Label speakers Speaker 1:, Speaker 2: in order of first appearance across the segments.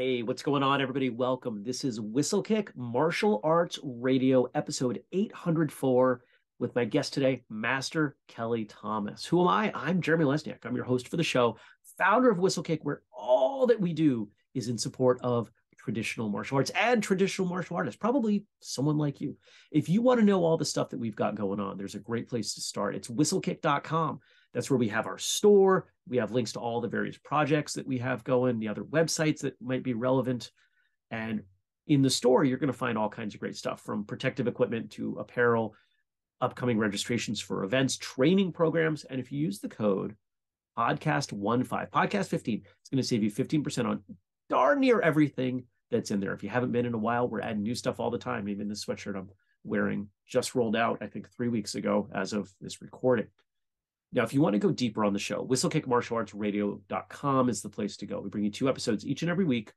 Speaker 1: Hey, what's going on, everybody? Welcome. This is Whistlekick Martial Arts Radio, episode 804, with my guest today, Master Kellie Thomas. Who am I? I'm Jeremy Lesniak. I'm your host for the show, founder of Whistlekick, where all that we do is in support of traditional martial arts and traditional martial artists, probably someone like you. If you want to know all the stuff that we've got going on, there's a great place to start. It's whistlekick.com. That's where we have our store. We have links to all the various projects that we have going, the other websites that might be relevant. And in the store, you're going to find all kinds of great stuff from protective equipment to apparel, upcoming registrations for events, training programs. And if you use the code podcast15, podcast 15, it's going to save you 15% on darn near everything that's in there. If you haven't been in a while, we're adding new stuff all the time. Even this sweatshirt I'm wearing just rolled out, I think, three weeks ago as of this recording. Now, if you want to go deeper on the show, whistlekickmartialartsradio.com is the place to go. We bring you two episodes each and every week.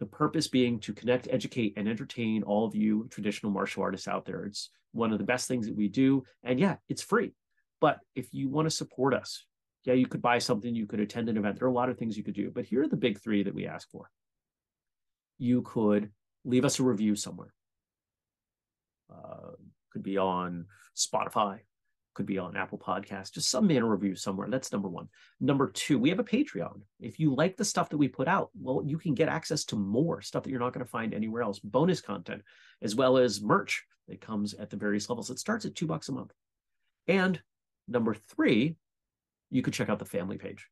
Speaker 1: The purpose being to connect, educate, and entertain all of you traditional martial artists out there. It's one of the best things that we do. And yeah, it's free. But if you want to support us, yeah, you could buy something, you could attend an event. There are a lot of things you could do. But here are the big three that we ask for. You could leave us a review somewhere. Uh, could be on Spotify, could be on Apple Podcasts, just some manner review somewhere. That's number one. Number two, we have a Patreon. If you like the stuff that we put out, well, you can get access to more stuff that you're not going to find anywhere else, bonus content, as well as merch that comes at the various levels. It starts at two bucks a month. And number three, you could check out the family page,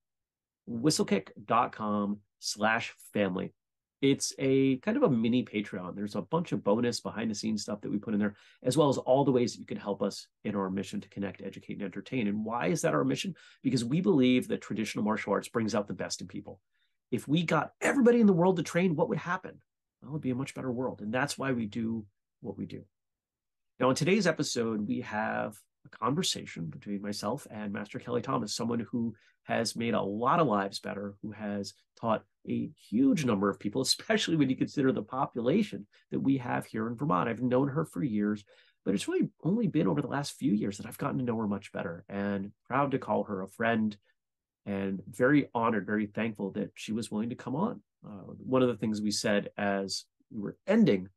Speaker 1: whistlekick.com slash family it's a kind of a mini Patreon. There's a bunch of bonus behind the scenes stuff that we put in there, as well as all the ways that you can help us in our mission to connect, educate, and entertain. And why is that our mission? Because we believe that traditional martial arts brings out the best in people. If we got everybody in the world to train, what would happen? Well, it would be a much better world. And that's why we do what we do. Now, in today's episode, we have a conversation between myself and Master Kellie Thomas, someone who has made a lot of lives better, who has taught a huge number of people, especially when you consider the population that we have here in Vermont. I've known her for years, but it's really only been over the last few years that I've gotten to know her much better and proud to call her a friend and very honored, very thankful that she was willing to come on. Uh, one of the things we said as we were ending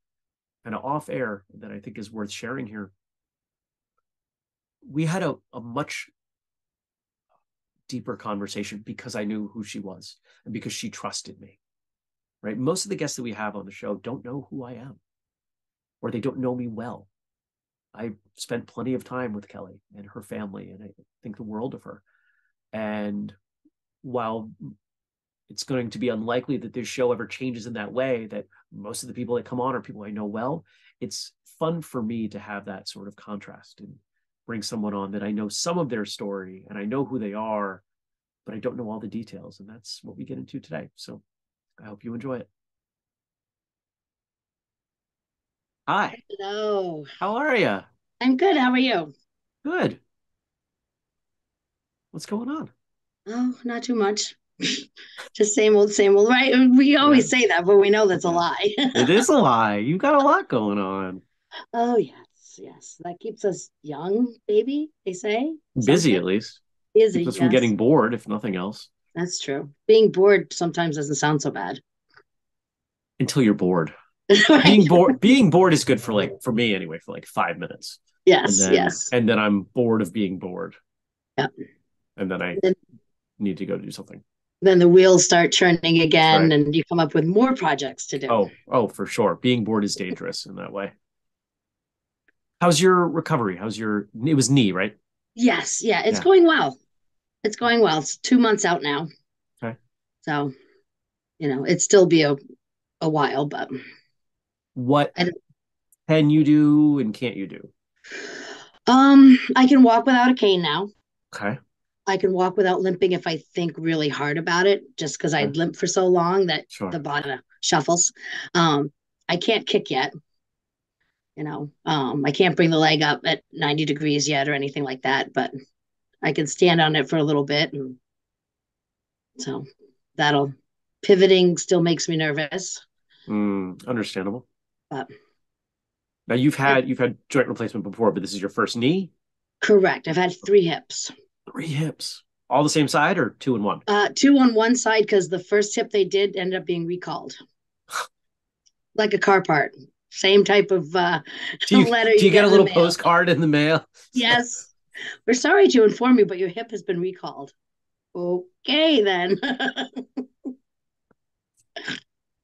Speaker 1: kind of off air that I think is worth sharing here. We had a, a much deeper conversation because I knew who she was and because she trusted me. Right? Most of the guests that we have on the show don't know who I am or they don't know me well. I spent plenty of time with Kellie and her family, and I think the world of her. And while it's going to be unlikely that this show ever changes in that way, that most of the people that come on are people I know well, it's fun for me to have that sort of contrast and bring someone on that I know some of their story and I know who they are, but I don't know all the details. And that's what we get into today. So I hope you enjoy it. Hi.
Speaker 2: Hello.
Speaker 1: How are you?
Speaker 2: I'm good. How are you?
Speaker 1: Good. What's going on?
Speaker 2: Oh, not too much. Just same old, same old, right? We always yeah. say that, but we know that's a lie.
Speaker 1: it is a lie. You've got a lot going on.
Speaker 2: Oh, yeah yes. That keeps us young, baby, they say.
Speaker 1: Busy Something. at least.
Speaker 2: Busy.
Speaker 1: Keeps us yes. from getting bored, if nothing else.
Speaker 2: That's true. Being bored sometimes doesn't sound so bad.
Speaker 1: Until you're bored. right. Being bored being bored is good for like for me anyway, for like five minutes.
Speaker 2: Yes,
Speaker 1: and then,
Speaker 2: yes.
Speaker 1: And then I'm bored of being bored.
Speaker 2: Yeah.
Speaker 1: And then I then, need to go do something.
Speaker 2: Then the wheels start churning again right. and you come up with more projects to do.
Speaker 1: Oh, oh, for sure. Being bored is dangerous in that way. How's your recovery? How's your it was knee, right?
Speaker 2: Yes, yeah, it's yeah. going well. It's going well. It's two months out now.
Speaker 1: Okay.
Speaker 2: So, you know, it'd still be a a while, but
Speaker 1: what can you do and can't you do?
Speaker 2: Um, I can walk without a cane now.
Speaker 1: Okay.
Speaker 2: I can walk without limping if I think really hard about it, just because okay. I'd limp for so long that sure. the body shuffles. Um, I can't kick yet you know um, i can't bring the leg up at 90 degrees yet or anything like that but i can stand on it for a little bit and so that'll pivoting still makes me nervous.
Speaker 1: Mm, understandable.
Speaker 2: But
Speaker 1: now you've had you've had joint replacement before but this is your first knee?
Speaker 2: Correct. I've had three hips.
Speaker 1: Three hips. All the same side or two and one?
Speaker 2: Uh two on one side because the first hip they did ended up being recalled. Like a car part. Same type of uh,
Speaker 1: do you, letter. Do you, you get, get a little postcard in the mail?
Speaker 2: Yes. We're sorry to inform you, but your hip has been recalled. Okay, then.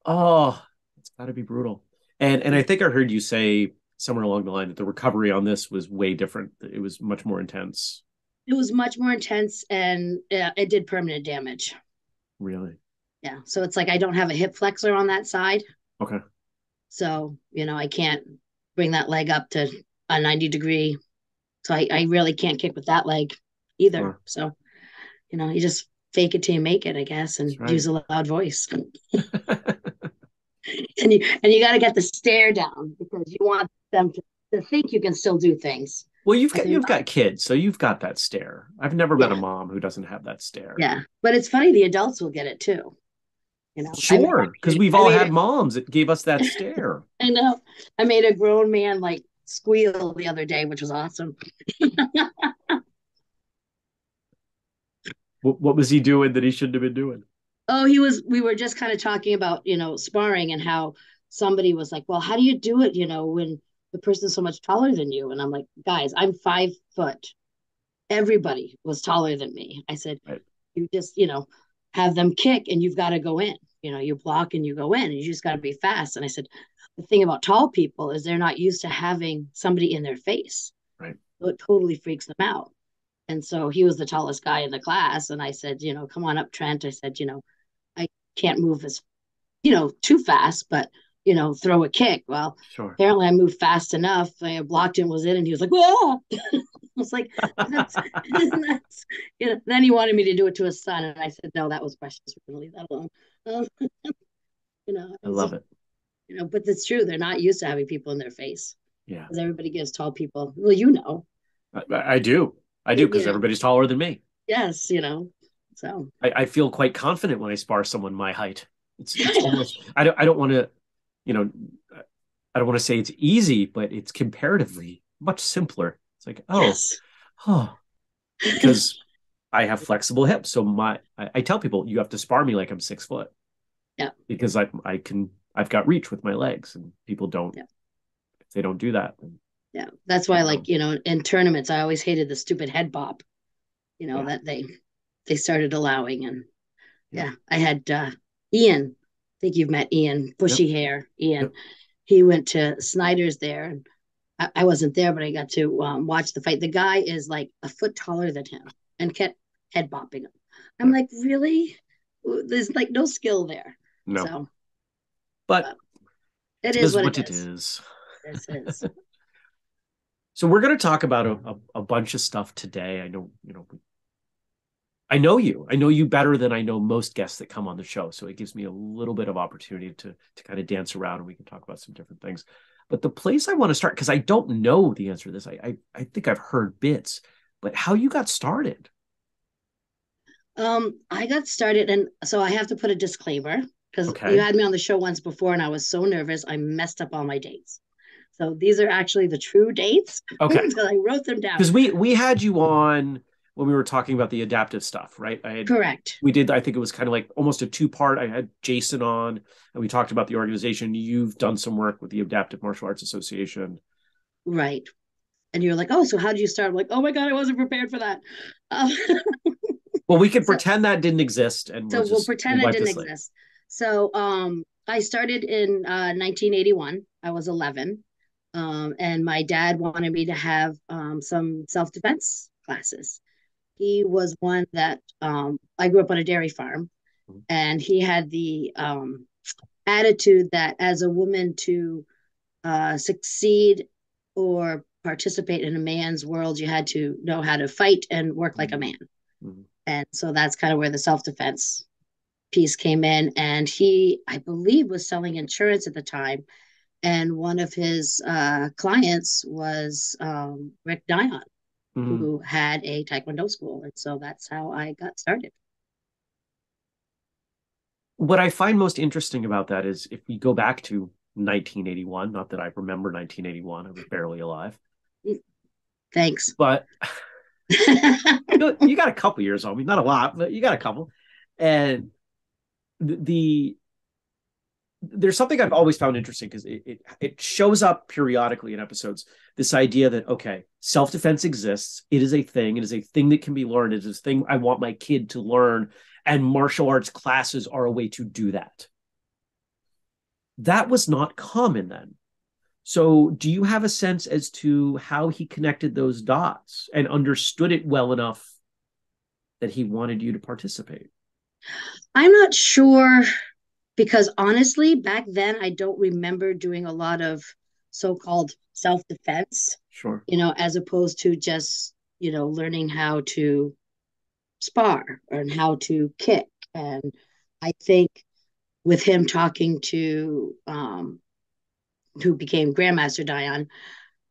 Speaker 1: oh, it's got to be brutal. And and I think I heard you say somewhere along the line that the recovery on this was way different. It was much more intense.
Speaker 2: It was much more intense, and uh, it did permanent damage.
Speaker 1: Really?
Speaker 2: Yeah. So it's like I don't have a hip flexor on that side.
Speaker 1: Okay.
Speaker 2: So you know I can't bring that leg up to a ninety degree. So I, I really can't kick with that leg either. Sure. So you know you just fake it till you make it, I guess, and right. use a loud voice. and you and you got to get the stare down because you want them to, to think you can still do things.
Speaker 1: Well, you've got you've got kids, so you've got that stare. I've never met a mom who doesn't have that stare.
Speaker 2: Yeah, but it's funny the adults will get it too.
Speaker 1: You know, sure, because we've all had a, moms that gave us that stare.
Speaker 2: I know. I made a grown man like squeal the other day, which was awesome.
Speaker 1: what, what was he doing that he shouldn't have been doing?
Speaker 2: Oh, he was. We were just kind of talking about you know sparring and how somebody was like, "Well, how do you do it?" You know, when the person's so much taller than you, and I'm like, "Guys, I'm five foot. Everybody was taller than me." I said, right. "You just you know have them kick, and you've got to go in. You know, you block and you go in, and you just got to be fast." And I said, "The thing about tall people is they're not used to having somebody in their face.
Speaker 1: Right.
Speaker 2: So it totally freaks them out." And so he was the tallest guy in the class. And I said, you know, come on up, Trent. I said, you know, I can't move as, you know, too fast, but you know, throw a kick. Well,
Speaker 1: sure.
Speaker 2: apparently I moved fast enough. I blocked him, was in, and he was like, "Whoa!" I was like, that's, that's, you know. Then he wanted me to do it to his son, and I said, "No, that was precious. We're gonna leave that alone." Um, you know,
Speaker 1: I love it.
Speaker 2: You know, but it's true. They're not used to having people in their face.
Speaker 1: Yeah,
Speaker 2: because everybody gives tall people. Well, you know.
Speaker 1: I, I do. I do because everybody's taller than me.
Speaker 2: Yes, you know. So
Speaker 1: I, I, feel quite confident when I spar someone my height. It's, it's almost I don't I don't want to, you know, I don't want to say it's easy, but it's comparatively much simpler. It's like oh, yes. oh, because I have flexible hips, so my I, I, tell people you have to spar me like I'm six foot.
Speaker 2: Yeah,
Speaker 1: because I I can I've got reach with my legs, and people don't. Yeah. If they don't do that, then,
Speaker 2: yeah, that's why like you know in tournaments I always hated the stupid head bop. You know yeah. that they they started allowing. And yeah, yeah I had uh, Ian. I think you've met Ian, bushy yep. hair. Ian, yep. he went to Snyder's there, and I, I wasn't there, but I got to um, watch the fight. The guy is like a foot taller than him, and kept head bopping him. I'm like, really? There's like no skill there.
Speaker 1: No. So, but, but
Speaker 2: it is what, what
Speaker 1: it is. is. This is. so we're going to talk about a, a, a, bunch of stuff today. I know, you know, I know you. I know you better than I know most guests that come on the show. So it gives me a little bit of opportunity to to kind of dance around and we can talk about some different things. But the place I want to start, because I don't know the answer to this, I, I I think I've heard bits, but how you got started.
Speaker 2: Um, I got started, and so I have to put a disclaimer because okay. you had me on the show once before, and I was so nervous I messed up all my dates. So these are actually the true dates.
Speaker 1: Okay,
Speaker 2: I wrote them down
Speaker 1: because we we had you on when we were talking about the adaptive stuff, right? I had,
Speaker 2: Correct.
Speaker 1: We did. I think it was kind of like almost a two part. I had Jason on, and we talked about the organization. You've done some work with the Adaptive Martial Arts Association,
Speaker 2: right? And you're like, oh, so how did you start? I'm like, oh my god, I wasn't prepared for that. Um,
Speaker 1: well, we can so, pretend that didn't exist, and
Speaker 2: so we'll, we'll pretend we'll it didn't exist. So, um, I started in uh, 1981. I was 11, um, and my dad wanted me to have um, some self defense classes he was one that um, I grew up on a dairy farm, mm-hmm. and he had the um, attitude that as a woman to uh, succeed or participate in a man's world, you had to know how to fight and work like a man. Mm-hmm. And so that's kind of where the self defense piece came in. And he, I believe, was selling insurance at the time. And one of his uh, clients was um, Rick Dion mm-hmm. who had a taekwondo school and so that's how i got started.
Speaker 1: What i find most interesting about that is if we go back to 1981 not that i remember 1981 i was barely alive.
Speaker 2: Thanks.
Speaker 1: But you got a couple years on me not a lot but you got a couple. And the there's something I've always found interesting because it, it, it shows up periodically in episodes. This idea that okay, self defense exists. It is a thing. It is a thing that can be learned. It is a thing I want my kid to learn, and martial arts classes are a way to do that. That was not common then. So, do you have a sense as to how he connected those dots and understood it well enough that he wanted you to participate?
Speaker 2: I'm not sure because honestly, back then I don't remember doing a lot of so-called self-defense.
Speaker 1: Sure.
Speaker 2: You know, as opposed to just, you know, learning how to spar and how to kick. And I think with him talking to um who became Grandmaster Dion,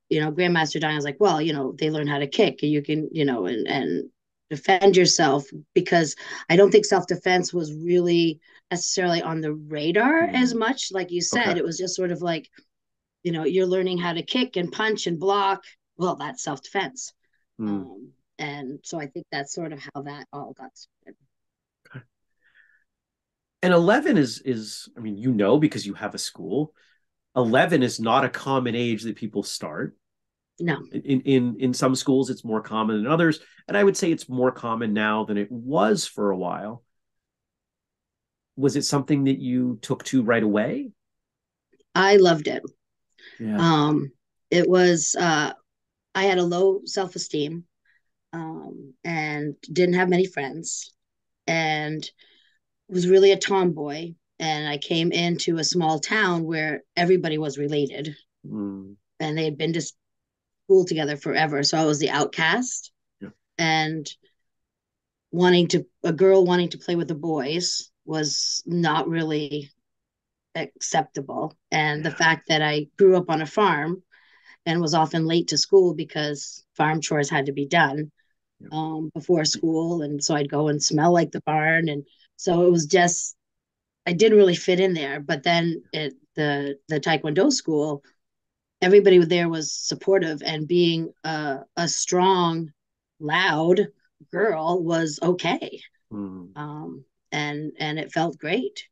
Speaker 2: you know, Grandmaster Dion's like, well, you know, they learn how to kick. And you can, you know, and and defend yourself because I don't think self defense was really necessarily on the radar mm-hmm. as much. Like you said, okay. it was just sort of like, you know, you're learning how to kick and punch and block. Well, that's self defense. Mm. Um, and so I think that's sort of how that all got started. Okay.
Speaker 1: And 11 is, is, I mean, you know, because you have a school, 11 is not a common age that people start.
Speaker 2: No.
Speaker 1: In, in, in some schools, it's more common than others. And I would say it's more common now than it was for a while was it something that you took to right away?
Speaker 2: I loved it. Yeah. Um, it was uh, I had a low self esteem, um, and didn't have many friends, and was really a tomboy. And I came into a small town where everybody was related, mm. and they had been to school together forever. So I was the outcast, yeah. and wanting to a girl wanting to play with the boys was not really acceptable. And the fact that I grew up on a farm and was often late to school because farm chores had to be done um, before school. And so I'd go and smell like the barn. And so it was just, I didn't really fit in there. But then at the, the Taekwondo school, everybody there was supportive and being a, a strong, loud girl was okay. Mm. Um, and and it felt great.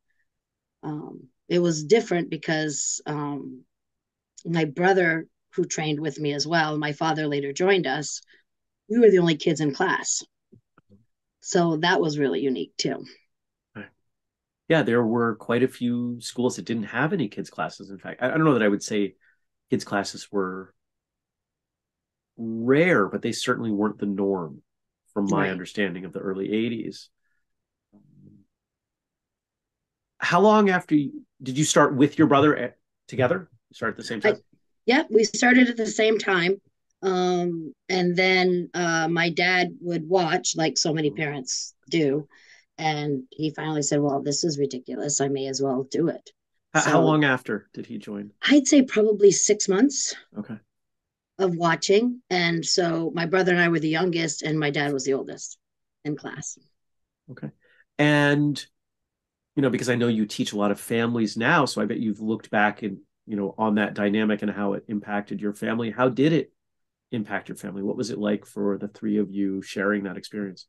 Speaker 2: Um, it was different because um, my brother, who trained with me as well, my father later joined us. We were the only kids in class, so that was really unique too.
Speaker 1: Yeah, there were quite a few schools that didn't have any kids classes. In fact, I, I don't know that I would say kids classes were rare, but they certainly weren't the norm from my right. understanding of the early 80s how long after you, did you start with your brother at, together? You start at the same time? I,
Speaker 2: yeah, we started at the same time. Um, and then uh, my dad would watch, like so many parents do. And he finally said, Well, this is ridiculous. I may as well do it.
Speaker 1: How, so, how long after did he join?
Speaker 2: I'd say probably six months.
Speaker 1: Okay.
Speaker 2: Of watching. And so my brother and I were the youngest, and my dad was the oldest in class.
Speaker 1: Okay. And you know, because I know you teach a lot of families now, so I bet you've looked back and you know on that dynamic and how it impacted your family. How did it impact your family? What was it like for the three of you sharing that experience?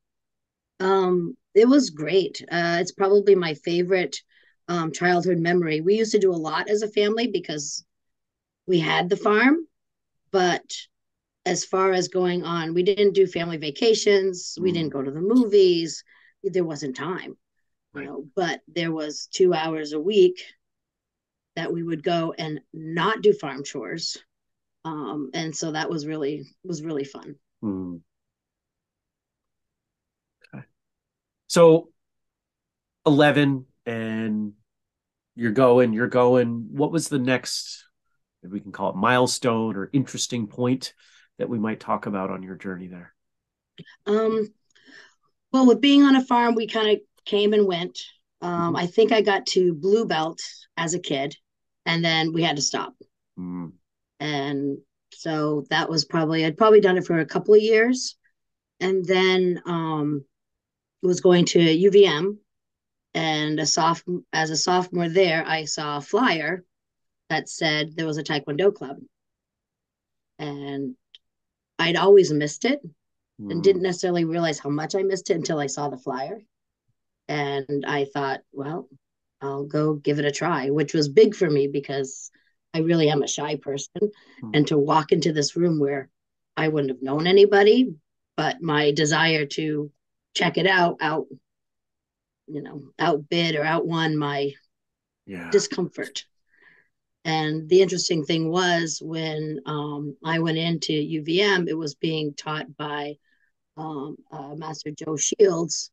Speaker 2: Um, it was great. Uh, it's probably my favorite um, childhood memory. We used to do a lot as a family because we had the farm, but as far as going on, we didn't do family vacations. We didn't mm. go to the movies. There wasn't time you know but there was two hours a week that we would go and not do farm chores. Um, and so that was really was really fun. Mm.
Speaker 1: okay. So 11 and you're going you're going. What was the next if we can call it milestone or interesting point that we might talk about on your journey there?
Speaker 2: Um well with being on a farm we kind of came and went. Um, mm-hmm. I think I got to blue belt as a kid, and then we had to stop. Mm. And so that was probably I'd probably done it for a couple of years, and then um, was going to UVM, and a soft as a sophomore there, I saw a flyer that said there was a Taekwondo club, and I'd always missed it, mm. and didn't necessarily realize how much I missed it until I saw the flyer. And I thought, well, I'll go give it a try, which was big for me because I really am a shy person. Mm-hmm. And to walk into this room where I wouldn't have known anybody, but my desire to check it out, out, you know, outbid or outwon my yeah. discomfort. And the interesting thing was when um, I went into UVM, it was being taught by um, uh, Master Joe Shields,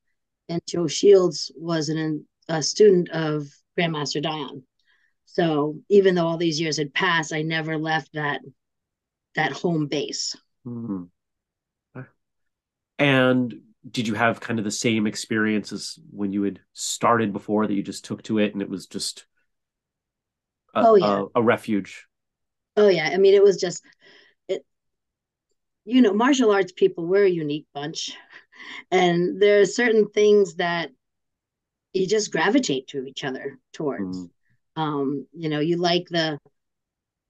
Speaker 2: and Joe Shields was an, a student of Grandmaster Dion. So even though all these years had passed, I never left that that home base. Mm-hmm.
Speaker 1: And did you have kind of the same experiences when you had started before that you just took to it and it was just a, oh, yeah. a, a refuge?
Speaker 2: Oh yeah. I mean, it was just it. You know, martial arts people we're a unique bunch, and there are certain things that you just gravitate to each other towards. Mm. Um, you know, you like the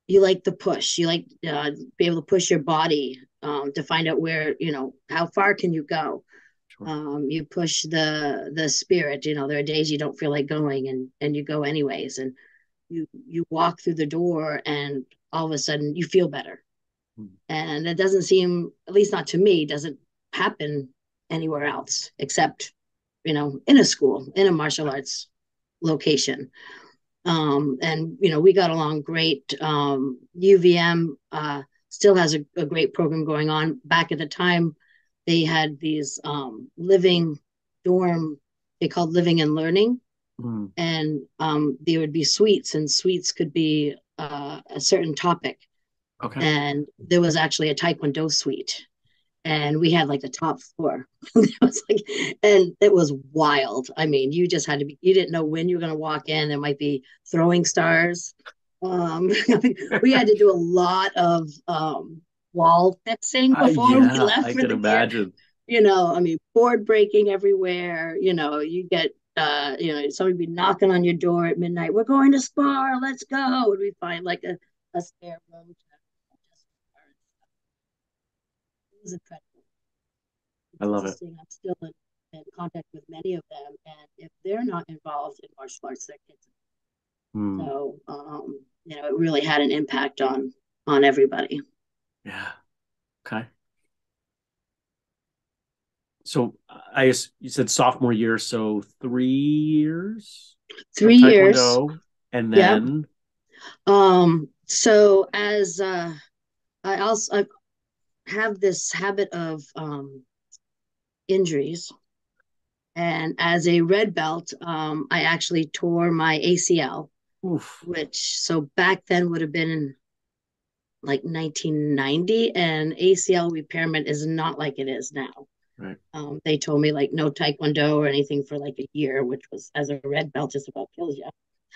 Speaker 2: you like the push. You like uh, be able to push your body um, to find out where you know how far can you go. Sure. Um, you push the the spirit. You know, there are days you don't feel like going, and and you go anyways. And you you walk through the door, and all of a sudden you feel better. Hmm. And it doesn't seem, at least not to me, doesn't happen anywhere else except, you know, in a school, in a martial arts location. Um, and you know, we got along great. Um, UVM uh, still has a, a, great program going on. Back at the time, they had these um, living dorm, they called living and learning. Mm. And um, there would be suites, and suites could be uh, a certain topic. Okay. And there was actually a Taekwondo suite, and we had like the top floor. it was like, and it was wild. I mean, you just had to be. You didn't know when you were going to walk in. There might be throwing stars. Um, we had to do a lot of um, wall fixing before uh, yeah, we left. I
Speaker 1: can imagine.
Speaker 2: Year. You know, I mean, board breaking everywhere. You know, you get uh, you know, somebody be knocking on your door at midnight. We're going to spar. Let's go. And we find like a, a spare room. It was incredible.
Speaker 1: I love it.
Speaker 2: I'm still in, in, contact with many of them, and if they're not involved in martial arts, their kids. Hmm. So, um, you know, it really had an impact on on everybody.
Speaker 1: Yeah. Okay. So I you said sophomore year, so three years.
Speaker 2: Three years,
Speaker 1: and then.
Speaker 2: Um. So as uh, I also I have this habit of um, injuries, and as a red belt, um, I actually tore my ACL, Oof. which so back then would have been like 1990, and ACL repairment is not like it is now.
Speaker 1: Right.
Speaker 2: Um, they told me like no taekwondo or anything for like a year, which was as a red belt just about kills you.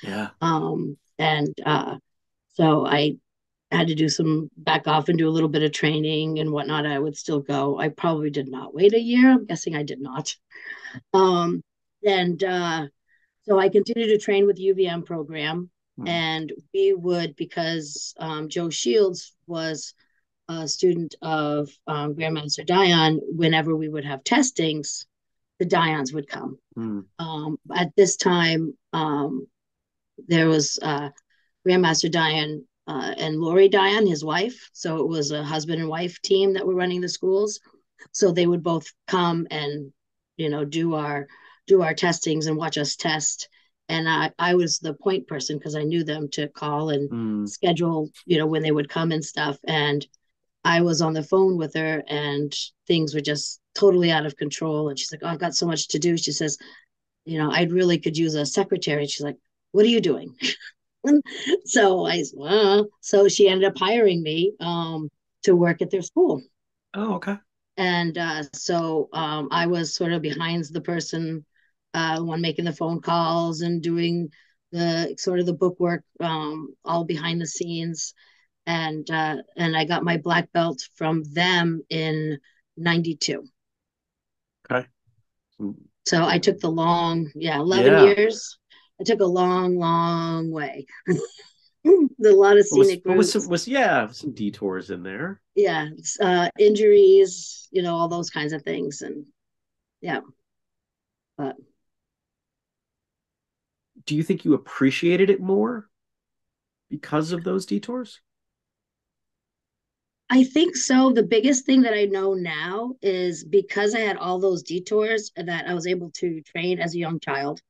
Speaker 1: Yeah.
Speaker 2: Um, and uh, so I had to do some back off and do a little bit of training and whatnot. I would still go. I probably did not wait a year. I'm guessing I did not. Um, and uh, so I continued to train with UVM program, mm-hmm. and we would because um, Joe Shields was a student of um, Grandmaster Dion, whenever we would have testings, the Dions would come. Mm. Um, at this time, um, there was uh, Grandmaster Dion uh, and Lori Dion, his wife. So it was a husband and wife team that were running the schools. So they would both come and, you know, do our do our testings and watch us test. And I, I was the point person because I knew them to call and mm. schedule, you know, when they would come and stuff. And I was on the phone with her and things were just totally out of control. And she's like, Oh, I've got so much to do. She says, You know, I really could use a secretary. She's like, What are you doing? so I, well, so she ended up hiring me um, to work at their school.
Speaker 1: Oh, okay.
Speaker 2: And uh, so um, I was sort of behind the person, uh, one making the phone calls and doing the sort of the book work, um, all behind the scenes and uh, and I got my black belt from them in '92.
Speaker 1: Okay.
Speaker 2: So I took the long, yeah, 11 yeah. years. I took a long, long way. a lot of scenic
Speaker 1: was. Was, was yeah, some detours in there.
Speaker 2: Yeah, uh, injuries, you know, all those kinds of things, and yeah, but
Speaker 1: do you think you appreciated it more because of those detours?
Speaker 2: I think so. The biggest thing that I know now is because I had all those detours that I was able to train as a young child,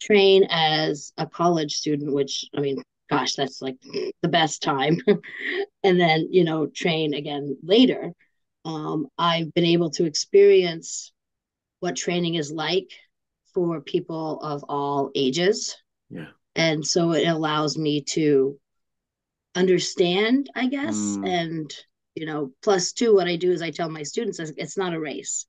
Speaker 2: train as a college student, which I mean, gosh, that's like the best time. and then, you know, train again later. Um, I've been able to experience what training is like for people of all ages.
Speaker 1: Yeah.
Speaker 2: And so it allows me to understand, I guess. Mm. And, you know, plus two, what I do is I tell my students it's not a race.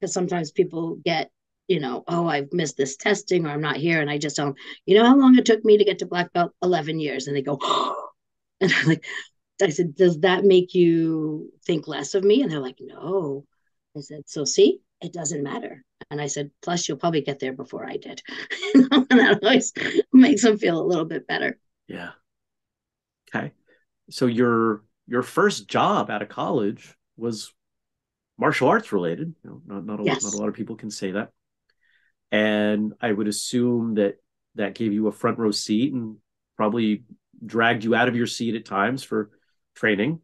Speaker 2: Because sometimes people get, you know, oh, I've missed this testing or I'm not here. And I just don't, you know how long it took me to get to black belt? 11 years. And they go, oh. and I'm like, I said, does that make you think less of me? And they're like, no. I said, so see, it doesn't matter. And I said, plus you'll probably get there before I did. and that always makes them feel a little bit better.
Speaker 1: Yeah. Okay. So your your first job out of college was martial arts related. You know, not not a, yes. not a lot of people can say that. And I would assume that that gave you a front row seat and probably dragged you out of your seat at times for training.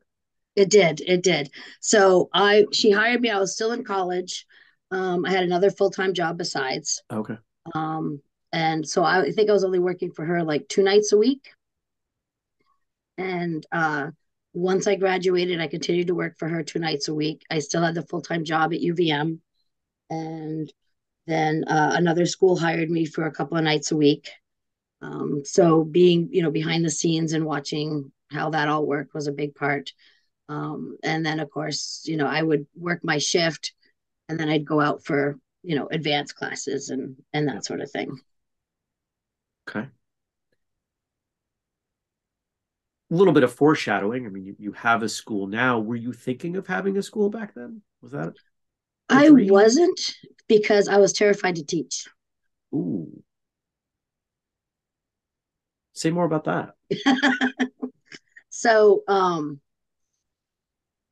Speaker 2: It did. It did. So I she hired me. I was still in college. Um, I had another full time job besides.
Speaker 1: Okay.
Speaker 2: Um, and so I think I was only working for her like two nights a week. And uh, once I graduated, I continued to work for her two nights a week. I still had the full time job at UVM. And then uh, another school hired me for a couple of nights a week. Um, so being, you know, behind the scenes and watching how that all worked was a big part. Um, and then, of course, you know, I would work my shift and then I'd go out for, you know, advanced classes and and that sort of thing.
Speaker 1: Okay a little bit of foreshadowing. I mean, you, you have a school now. Were you thinking of having a school back then? Was that?
Speaker 2: I dream? wasn't because I was terrified to teach.
Speaker 1: Ooh. Say more about that.
Speaker 2: so, um,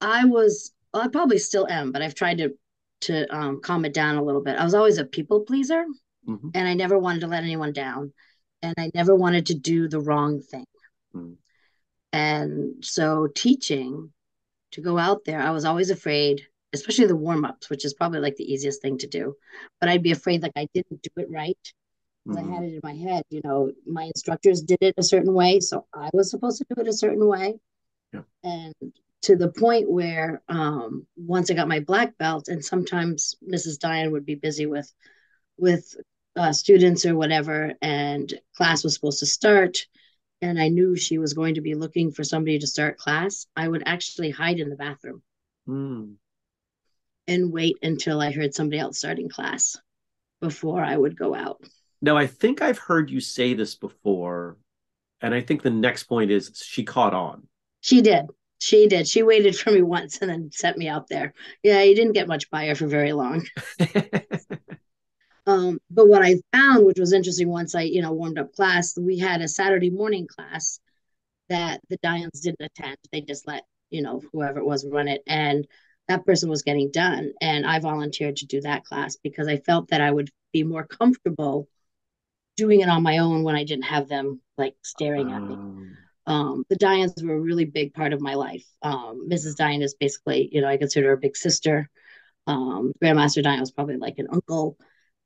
Speaker 2: I was, well, I probably still am, but I've tried to to um, calm it down a little bit. I was always a people pleaser, mm-hmm. and I never wanted to let anyone down, and I never wanted to do the wrong thing. Mm. And so teaching to go out there, I was always afraid, especially the warm ups, which is probably like the easiest thing to do. But I'd be afraid like I didn't do it right. Mm-hmm. I had it in my head, you know, my instructors did it a certain way. So I was supposed to do it a certain way. Yeah. And to the point where um, once I got my black belt, and sometimes Mrs. Dion would be busy with with uh, students or whatever, and class was supposed to start, and I knew she was going to be looking for somebody to start class, I would actually hide in the bathroom mm. And wait until I heard somebody else starting class before I would go out.
Speaker 1: Now, I think I've heard you say this before. And I think the next point is she caught on.
Speaker 2: She did. She did. She waited for me once and then sent me out there. Yeah, you didn't get much by her for very long. Um, but what I found, which was interesting, once I, you know, warmed up class, we had a Saturday morning class that the Dions didn't attend. They just let, you know, whoever it was run it. And that person was getting done. And I volunteered to do that class because I felt that I would be more comfortable doing it on my own when I didn't have them like staring at me. Um, um the Dions were a really big part of my life. Um, Mrs. Dion is basically, you know, I consider her a big sister. Um, Grandmaster Dion was probably like an uncle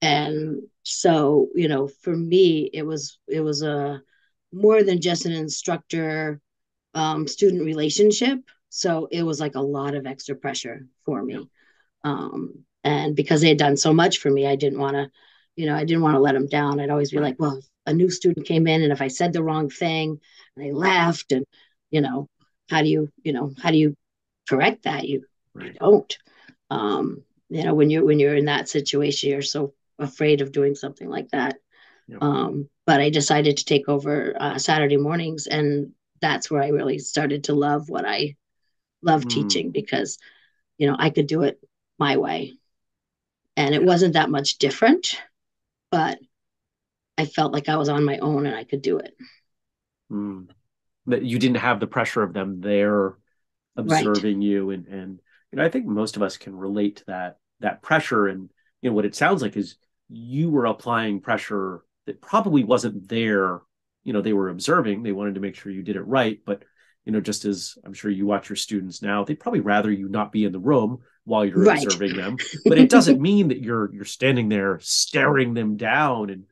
Speaker 2: and so you know for me it was it was a more than just an instructor um, student relationship so it was like a lot of extra pressure for me um, and because they had done so much for me i didn't want to you know i didn't want to let them down i'd always be like well a new student came in and if i said the wrong thing and they laughed and you know how do you you know how do you correct that you, right. you don't um you know when you're when you're in that situation you're so afraid of doing something like that. Yep. Um, but I decided to take over uh, Saturday mornings, and that's where I really started to love what I love mm. teaching because, you know, I could do it my way, and it wasn't that much different, but I felt like I was on my own and I could do it.
Speaker 1: Mm. That you didn't have the pressure of them there observing right. you, and and you know, I think most of us can relate to that that pressure and you know what it sounds like is you were applying pressure that probably wasn't there. You know, they were observing, they wanted to make sure you did it right. But, you know, just as I'm sure you watch your students now, they'd probably rather you not be in the room while you're right. observing them. But it doesn't mean that you're you're standing there staring them down and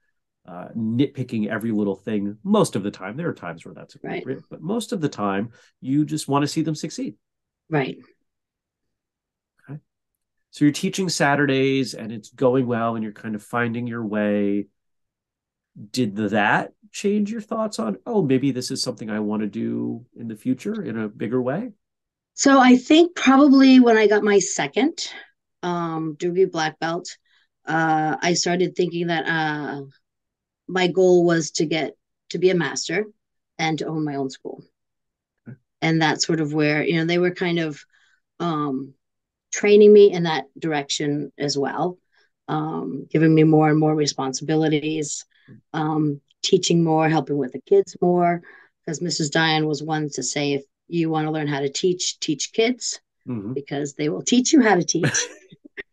Speaker 1: uh, nitpicking every little thing most of the time. There are times where that's appropriate, right. but most of the time you just want to see them succeed.
Speaker 2: Right.
Speaker 1: Okay. So you're teaching Saturdays and it's going well and you're kind of finding your way. Did that change your thoughts on, oh, maybe this is something I want to do in the future in a bigger way?
Speaker 2: So I think probably when I got my second um, degree black belt, uh, I started thinking that uh, my goal was to get to be a master and to own my own school. Okay. And that's sort of where, you know, they were kind of um, training me in that direction as well, um, giving me more and more responsibilities, um, teaching more, helping with the kids more. Because Mrs. Dion was one to say, if you want to learn how to teach, teach kids, mm-hmm. because they will teach you how to teach.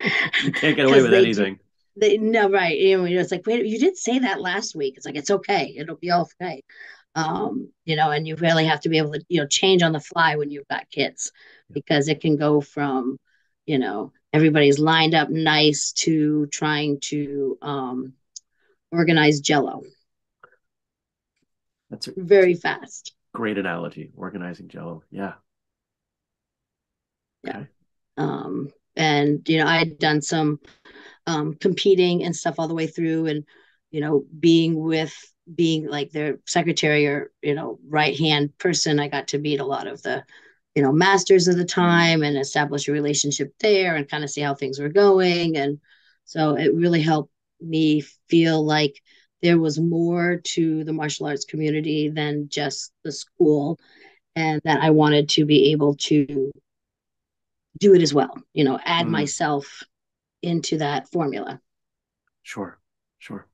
Speaker 1: you can't get away with anything. Do,
Speaker 2: they no right you know it's like wait you did say that last week it's like it's okay it'll be okay um you know and you really have to be able to you know change on the fly when you've got kids because it can go from you know everybody's lined up nice to trying to um organize jello.
Speaker 1: That's a,
Speaker 2: very fast.
Speaker 1: Great analogy organizing jello yeah.
Speaker 2: Yeah. Okay. um and you know i had done some um, competing and stuff all the way through and you know being with being like their secretary or you know right hand person i got to meet a lot of the you know masters of the time and establish a relationship there and kind of see how things were going. And so it really helped me feel like there was more to the martial arts community than just the school and that i wanted to be able to do it as well you know add mm. myself into that formula.
Speaker 1: Sure, sure.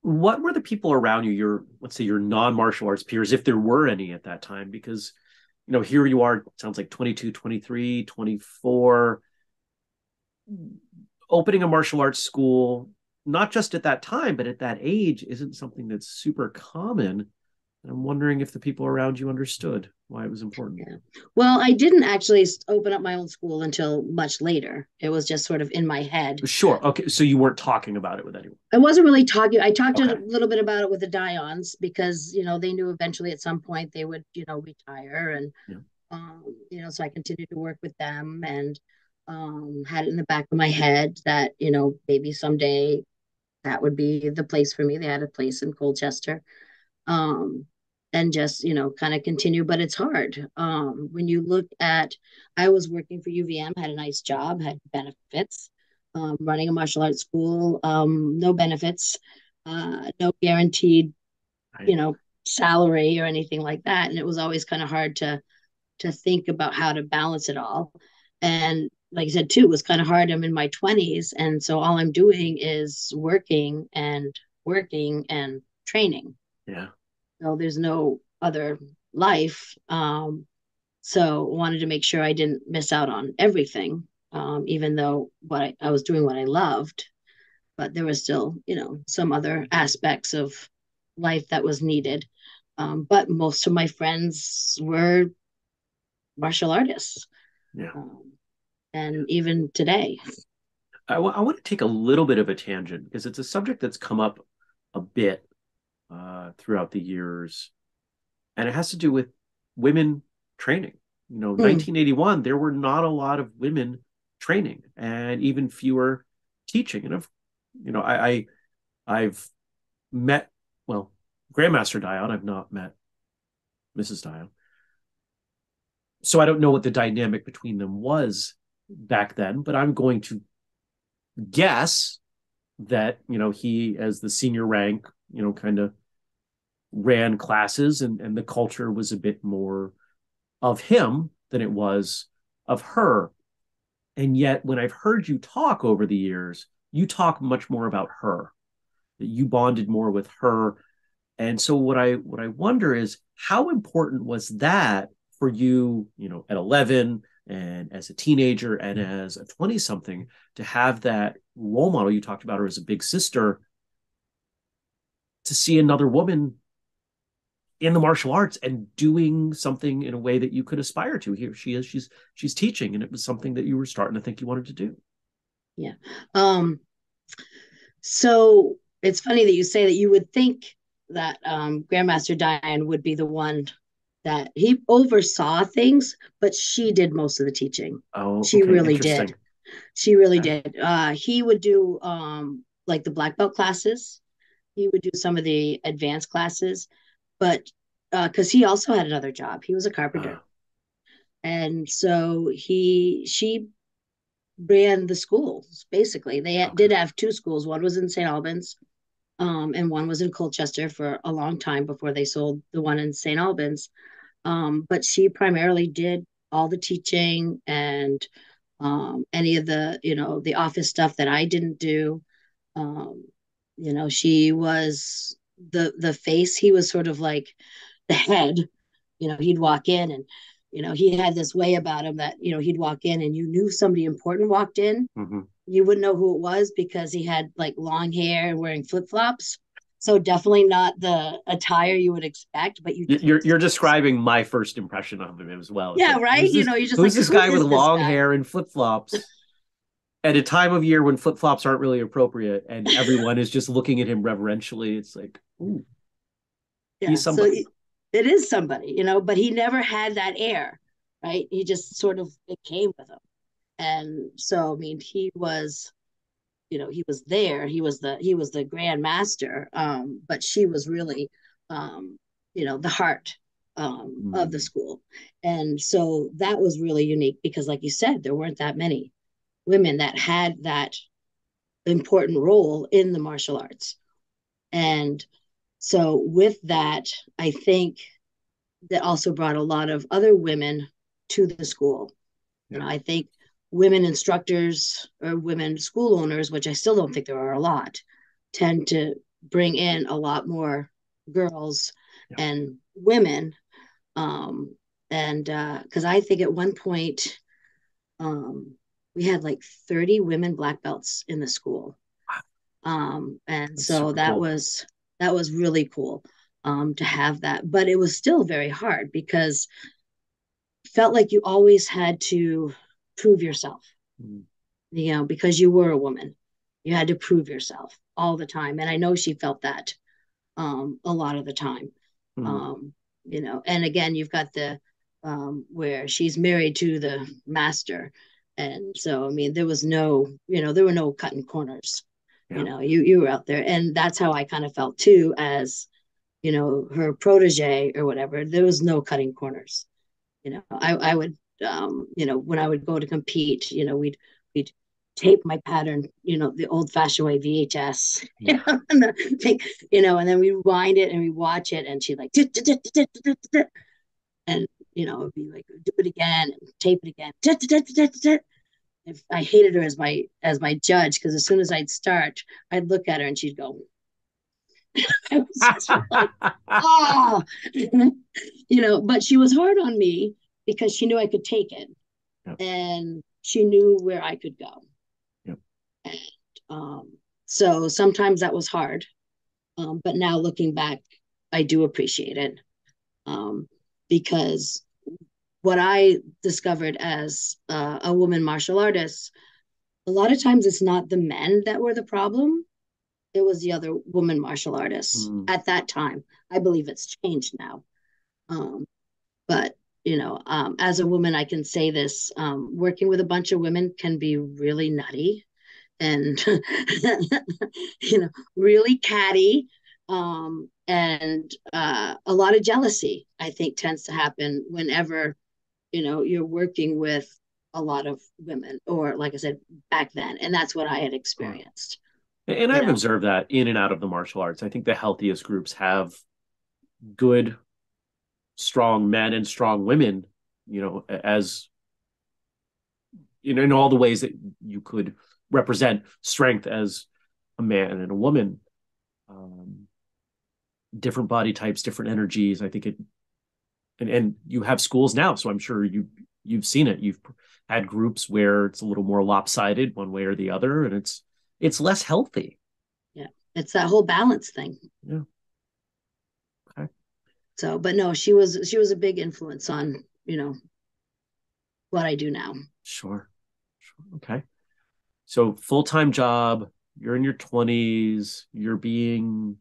Speaker 1: What were the people around you, your let's say your non-martial arts peers, if there were any at that time? Because you know, here you are, sounds like 22, 23, 24, opening a martial arts school, not just at that time, but at that age, isn't something that's super common. I'm wondering if the people around you understood why it was important.
Speaker 2: Yeah. Well, I didn't actually open up my own school until much later. It was just sort of in my head.
Speaker 1: Sure. Okay. So you weren't talking about it with anyone.
Speaker 2: I wasn't really talking. I talked okay. a little bit about it with the Dions because you know they knew eventually at some point they would you know retire and yeah. um, you know so I continued to work with them and um, had it in the back of my head that you know maybe someday that would be the place for me. They had a place in Colchester um, and just you know kind of continue but it's hard. Um, when you look at i was working for uvm had a nice job had benefits um, running a martial arts school um, no benefits uh, no guaranteed you know salary or anything like that. And it was always kind of hard to to think about how to balance it all. And like I said too, it was kind of hard. I'm in my 20s, and so all I'm doing is working and working and training.
Speaker 1: Yeah
Speaker 2: So there's no other life. Um, so wanted to make sure I didn't miss out on everything, um, even though what I, I was doing what I loved, but there was still, you know, some other aspects of life that was needed. Um, but most of my friends were martial artists.
Speaker 1: Yeah. Um,
Speaker 2: and even today.
Speaker 1: I, w- I want to take a little bit of a tangent because it's a subject that's come up a bit uh, throughout the years, and it has to do with women training. You know, mm. 1981, there were not a lot of women training, and even fewer teaching. And I've, you know, I, I have met well, Grandmaster Dion. I've not met Mrs. Dion, so I don't know what the dynamic between them was back then. But I'm going to guess that you know he, as the senior rank, you know, kind of ran classes and, and the culture was a bit more of him than it was of her. And yet, when I've heard you talk over the years, you talk much more about her, that you bonded more with her. And so what I what I wonder is how important was that for you, you know, at 11 and as a teenager and as a 20 something to have that role model you talked about her as a big sister to see another woman in the martial arts and doing something in a way that you could aspire to. Here she is she's she's teaching and it was something that you were starting to think you wanted to do.
Speaker 2: Yeah. Um so it's funny that you say that you would think that um grandmaster dion would be the one that he oversaw things but she did most of the teaching
Speaker 1: oh
Speaker 2: she okay. really did she really okay. did uh he would do um like the black belt classes he would do some of the advanced classes but because uh, he also had another job, he was a carpenter, uh and so he she ran the schools basically. They okay. did have two schools. One was in St. Albans, um, and one was in Colchester for a long time before they sold the one in St. Albans. Um, but she primarily did all the teaching and um, any of the you know the office stuff that I didn't do. Um, you know, she was the the face he was sort of like the head you know he'd walk in and you know he had this way about him that you know he'd walk in and you knew somebody important walked in mm-hmm. You wouldn't know who it was because he had like long hair and wearing flip-flops so definitely not the attire you would expect but you
Speaker 1: you're you're describing my first impression of him as well
Speaker 2: yeah like, right you know you just
Speaker 1: who's
Speaker 2: like,
Speaker 1: this guy with long guy? hair and flip-flops at a time of year when flip flops aren't really appropriate and everyone is just looking at him reverentially, it's like, ooh,
Speaker 2: yeah, he's somebody. So it is somebody, you know, but he never had that air, right? He just sort of it came with him. And so, I mean, he was, you know, he was there. He was the he was the grand master, um, but she was really, um, you know, the heart um, mm. of the school. And so that was really unique because, like you said, there weren't that many women that had that important role in the martial arts. And so, with that, I think that also brought a lot of other women to the school. Yeah. You know, I think women instructors or women school owners, which I still don't think there are a lot, tend to bring in a lot more girls yeah. and women. Um, and because uh, I think at one point, um, we had like 30 women black belts in the school. Um, and That's so that cool. was that was really cool um, to have that. But it was still very hard because felt like you always had to prove yourself. Mm. You know, because you were a woman. You had to prove yourself all the time. And I know she felt that um, a lot of the time. Mm. Um, you know, and again, you've got the um, where she's married to the master and so i mean there was no you know there were no cutting corners yeah. you know you you were out there and that's how i kind of felt too as you know her protege or whatever there was no cutting corners you know i i would um you know when i would go to compete you know we'd we'd tape my pattern you know the old fashioned way vhs you know and the, you know and then we wind it and we watch it and she like and you know, it'd be like do it again and tape it again. If I hated her as my as my judge because as soon as I'd start, I'd look at her and she'd go. like, oh, you know, but she was hard on me because she knew I could take it, yep. and she knew where I could go. Yep. And um, so sometimes that was hard, um, but now looking back, I do appreciate it um, because what I discovered as uh, a woman martial artist, a lot of times it's not the men that were the problem. It was the other woman martial artists mm. at that time. I believe it's changed now. Um, but you know, um, as a woman, I can say this: um, working with a bunch of women can be really nutty, and you know, really catty, um, and uh, a lot of jealousy. I think tends to happen whenever you know you're working with a lot of women or like i said back then and that's what i had experienced
Speaker 1: and i've know? observed that in and out of the martial arts i think the healthiest groups have good strong men and strong women you know as you know in all the ways that you could represent strength as a man and a woman. Um, different body types different energies. I think it and, and you have schools now so i'm sure you you've seen it. You've had groups where it's a little more lopsided one way or the other and it's it's less healthy.
Speaker 2: Yeah it's that whole balance thing.
Speaker 1: Yeah
Speaker 2: So, but no, she was she was a big influence on you know what I do now.
Speaker 1: Sure. sure. Okay. So full time job. You're in your twenties. You're being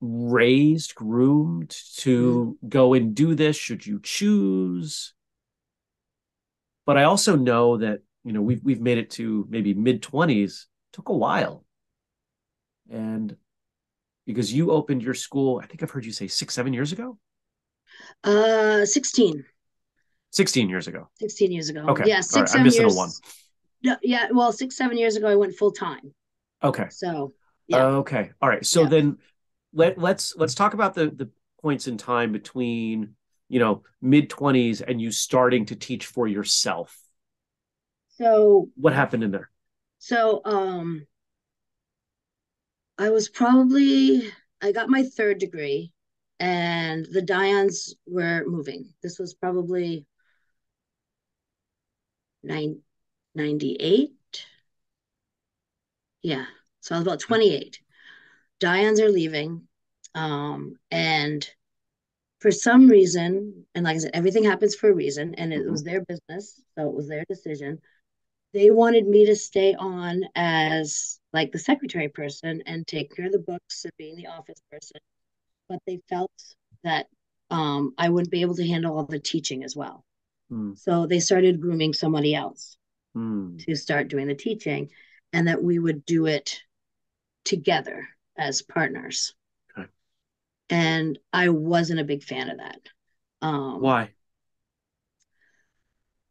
Speaker 1: raised, groomed to mm-hmm. go and do this should you choose. But I also know that, you know, we've we've made it to maybe mid 20s, took a while. And because you opened your school, I think I've heard you say six, seven years ago.
Speaker 2: Uh 16.
Speaker 1: 16 years ago.
Speaker 2: 16 years ago.
Speaker 1: Okay.
Speaker 2: Yeah, six,
Speaker 1: right.
Speaker 2: seven
Speaker 1: I'm missing
Speaker 2: years.
Speaker 1: a one.
Speaker 2: No, yeah, well, six, seven years ago I went full time.
Speaker 1: Okay.
Speaker 2: So yeah.
Speaker 1: Okay. All right. So yeah. then let let's let's talk about the the points in time between you know mid 20s and you starting to teach for yourself
Speaker 2: so
Speaker 1: what happened in there
Speaker 2: so um i was probably i got my third degree and the dions were moving this was probably nine, 98 yeah so i was about 28 Dions are leaving. Um, and for some reason, and like I said, everything happens for a reason, and it was their business, so it was their decision. They wanted me to stay on as like the secretary person and take care of the books and being the office person, but they felt that um, I wouldn't be able to handle all the teaching as well. Mm. So they started grooming somebody else mm. to start doing the teaching, and that we would do it together as partners. Okay. And I wasn't a big fan of that.
Speaker 1: Um, Why?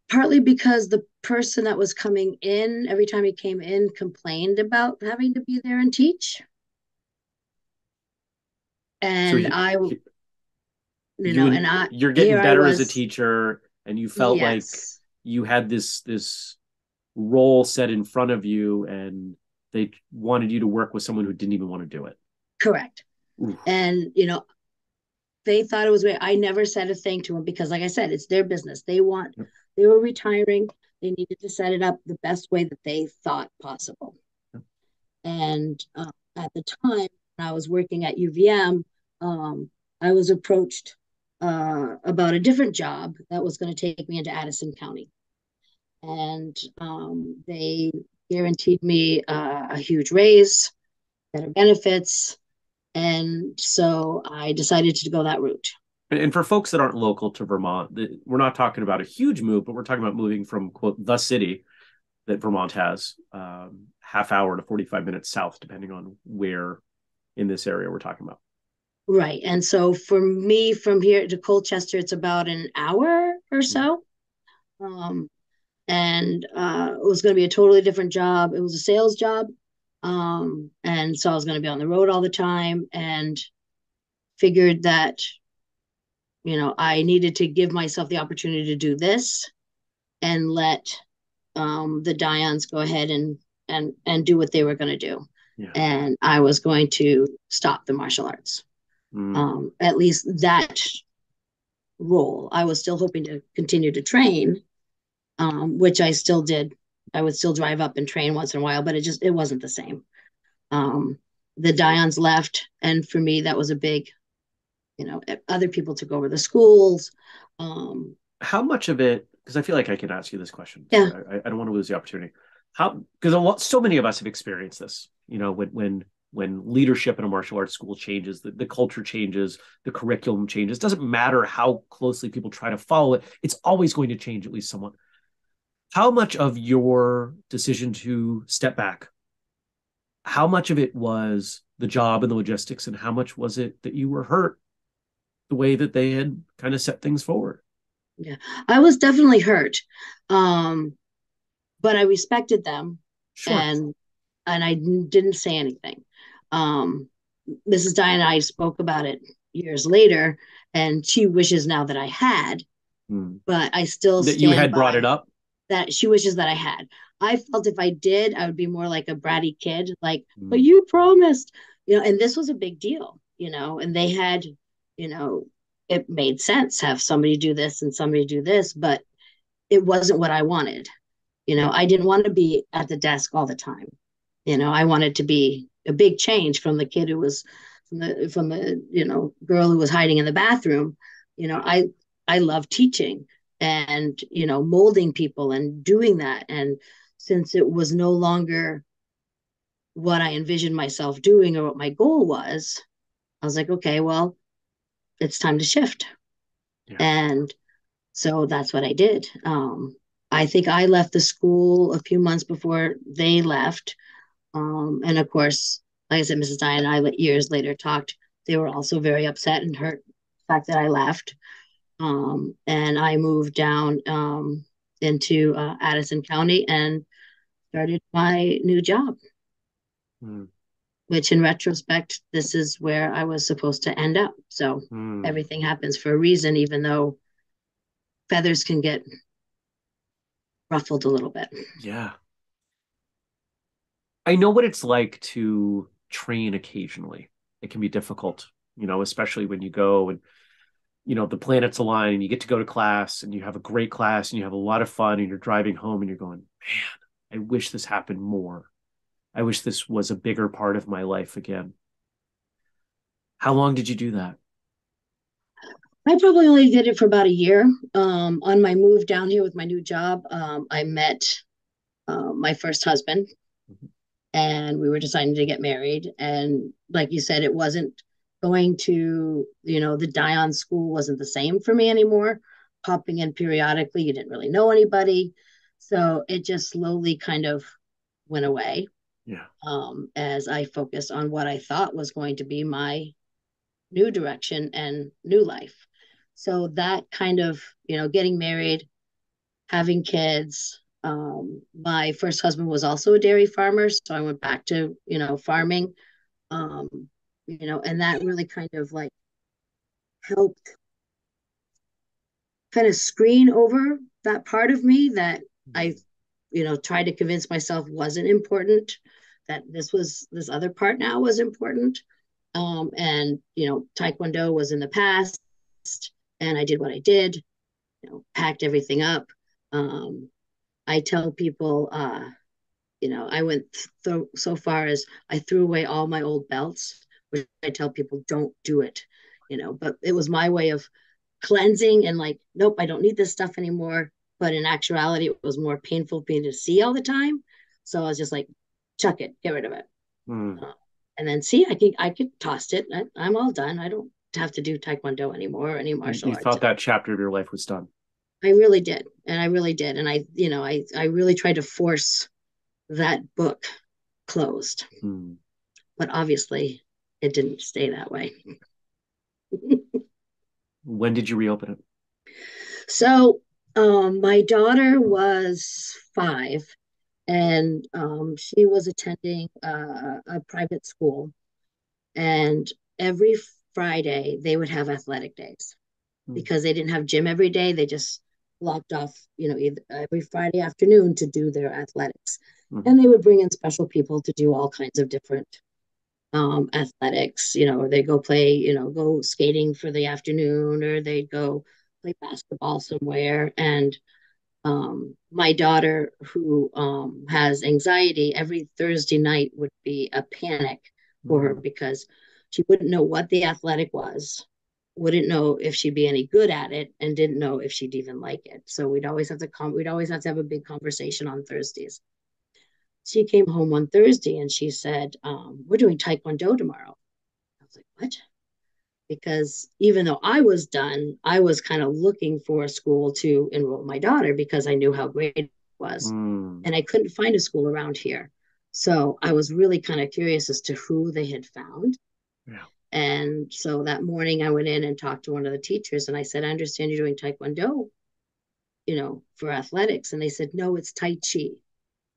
Speaker 2: Partly because the person that was coming in, every time he came in, complained about having to be there and teach. And so he, I, you,
Speaker 1: you, know, and I, you're getting better was, as a teacher, and you felt yes. like you had this this role set in front of you, and they wanted you to work with someone who didn't even want to do it.
Speaker 2: Correct. Oof. And you know, they thought it was great. I never said a thing to them because, like I said, it's their business. They want. Yep. They were retiring. They needed to set it up the best way that they thought possible. And uh, at the time, when I was working at UVM, um, I was approached uh, about a different job that was going to take me into Addison County. And um, they guaranteed me uh, a huge raise, better benefits. And so I decided to go that route.
Speaker 1: And for folks that aren't local to Vermont, we're not talking about a huge move, but we're talking about moving from quote the city that Vermont has, um, half hour to 45 minutes south, depending on where in this area we're talking about.
Speaker 2: Right. And so for me, from here to Colchester, it's about an hour or so. Um, and uh, it was going to be a totally different job. It was a sales job, um, and so I was going to be on the road all the time, and figured that, you know, I needed to give myself the opportunity to do this, and let um, the Dions go ahead and and and do what they were going to do, yeah. and I was going to stop the martial arts. Mm. Um, at least that role. I was still hoping to continue to train um, which I still did. I would still drive up and train once in a while, but it just it wasn't the same. Um, the Dions left, and for me, that was a big, you know, other people took over the schools. Um,
Speaker 1: How much of it? Because I feel like I can ask you this question.
Speaker 2: Yeah,
Speaker 1: I, I don't want to lose the opportunity. How? Because so many of us have experienced this. You know, when when when leadership in a martial arts school changes, the, the culture changes, the curriculum changes. It doesn't matter how closely people try to follow it; it's always going to change at least somewhat how much of your decision to step back how much of it was the job and the logistics and how much was it that you were hurt the way that they had kind of set things forward
Speaker 2: yeah i was definitely hurt um but i respected them sure. and and i didn't say anything um mrs diane and i spoke about it years later and she wishes now that i had hmm. but i still
Speaker 1: that you had brought it up
Speaker 2: that she wishes that I had. I felt if I did, I would be more like a bratty kid, like, mm. but you promised, you know, and this was a big deal, you know, and they had, you know, it made sense have somebody do this and somebody do this, but it wasn't what I wanted. You know, I didn't want to be at the desk all the time. You know, I wanted to be a big change from the kid who was from the from the you know girl who was hiding in the bathroom you know i i love teaching and you know molding people and doing that and since it was no longer what i envisioned myself doing or what my goal was i was like okay well it's time to shift yeah. and so that's what i did um, i think i left the school a few months before they left um, and of course like i said mrs diane and i years later talked they were also very upset and hurt the fact that i left um, and I moved down um, into uh, Addison County and started my new job. Mm. Which, in retrospect, this is where I was supposed to end up. So mm. everything happens for a reason, even though feathers can get ruffled a little bit.
Speaker 1: Yeah. I know what it's like to train occasionally. It can be difficult, you know, especially when you go and you know the planets align and you get to go to class and you have a great class and you have a lot of fun and you're driving home and you're going man i wish this happened more i wish this was a bigger part of my life again how long did you do that
Speaker 2: i probably only did it for about a year um, on my move down here with my new job um, i met uh, my first husband mm-hmm. and we were deciding to get married and like you said it wasn't going to, you know, the Dion school wasn't the same for me anymore. Popping in periodically, you didn't really know anybody. So it just slowly kind of went away.
Speaker 1: Yeah.
Speaker 2: Um, as I focused on what I thought was going to be my new direction and new life. So that kind of, you know, getting married, having kids. Um, my first husband was also a dairy farmer, so I went back to, you know, farming. Um, you know, and that really kind of like helped kind of screen over that part of me that I, you know, tried to convince myself wasn't important, that this was this other part now was important. Um, and you know, Taekwondo was in the past, and I did what I did, you know, packed everything up. Um, I tell people, uh, you know, I went th- so far as I threw away all my old belts which I tell people don't do it, you know, but it was my way of cleansing and like, nope, I don't need this stuff anymore. But in actuality, it was more painful me to see all the time. So I was just like, chuck it, get rid of it. Mm. Uh, and then see, I could I could toss it. I, am all done. I don't have to do taekwondo anymore or any martial
Speaker 1: you
Speaker 2: arts.
Speaker 1: You thought that chapter of your life was done.
Speaker 2: I really did, and I really did, and I, you know, I I really tried to force that book closed. Mm. But obviously, it didn't stay that way.
Speaker 1: when did you reopen it?
Speaker 2: So um, my daughter was five, and um, she was attending uh, a private school. And every Friday, they would have athletic days mm. because they didn't have gym every day. They just blocked off, you know, either, every Friday afternoon to do their athletics. Mm. And they would bring in special people to do all kinds of different um, athletics, you know, or they go play, you know, go skating for the afternoon, or they go play basketball somewhere. And um, my daughter, who um, has anxiety, every Thursday night would be a panic for her mm-hmm. because she wouldn't know what the athletic was, wouldn't know if she'd be any good at it, and didn't know if she'd even like it. So we'd always have to come. We'd always have to have a big conversation on Thursdays she came home on Thursday and she said, um, We're doing Taekwondo tomorrow. I was like, What? Because even though I was done, I was kind of looking for a school to enroll my daughter because I knew how great it was. Mm. And I couldn't find a school around here. So I was really kind of curious as to who they had found. Yeah. And so that morning I went in and talked to one of the teachers and I said, I understand you're doing Taekwondo, you know, for athletics. And they said, no, it's Tai Chi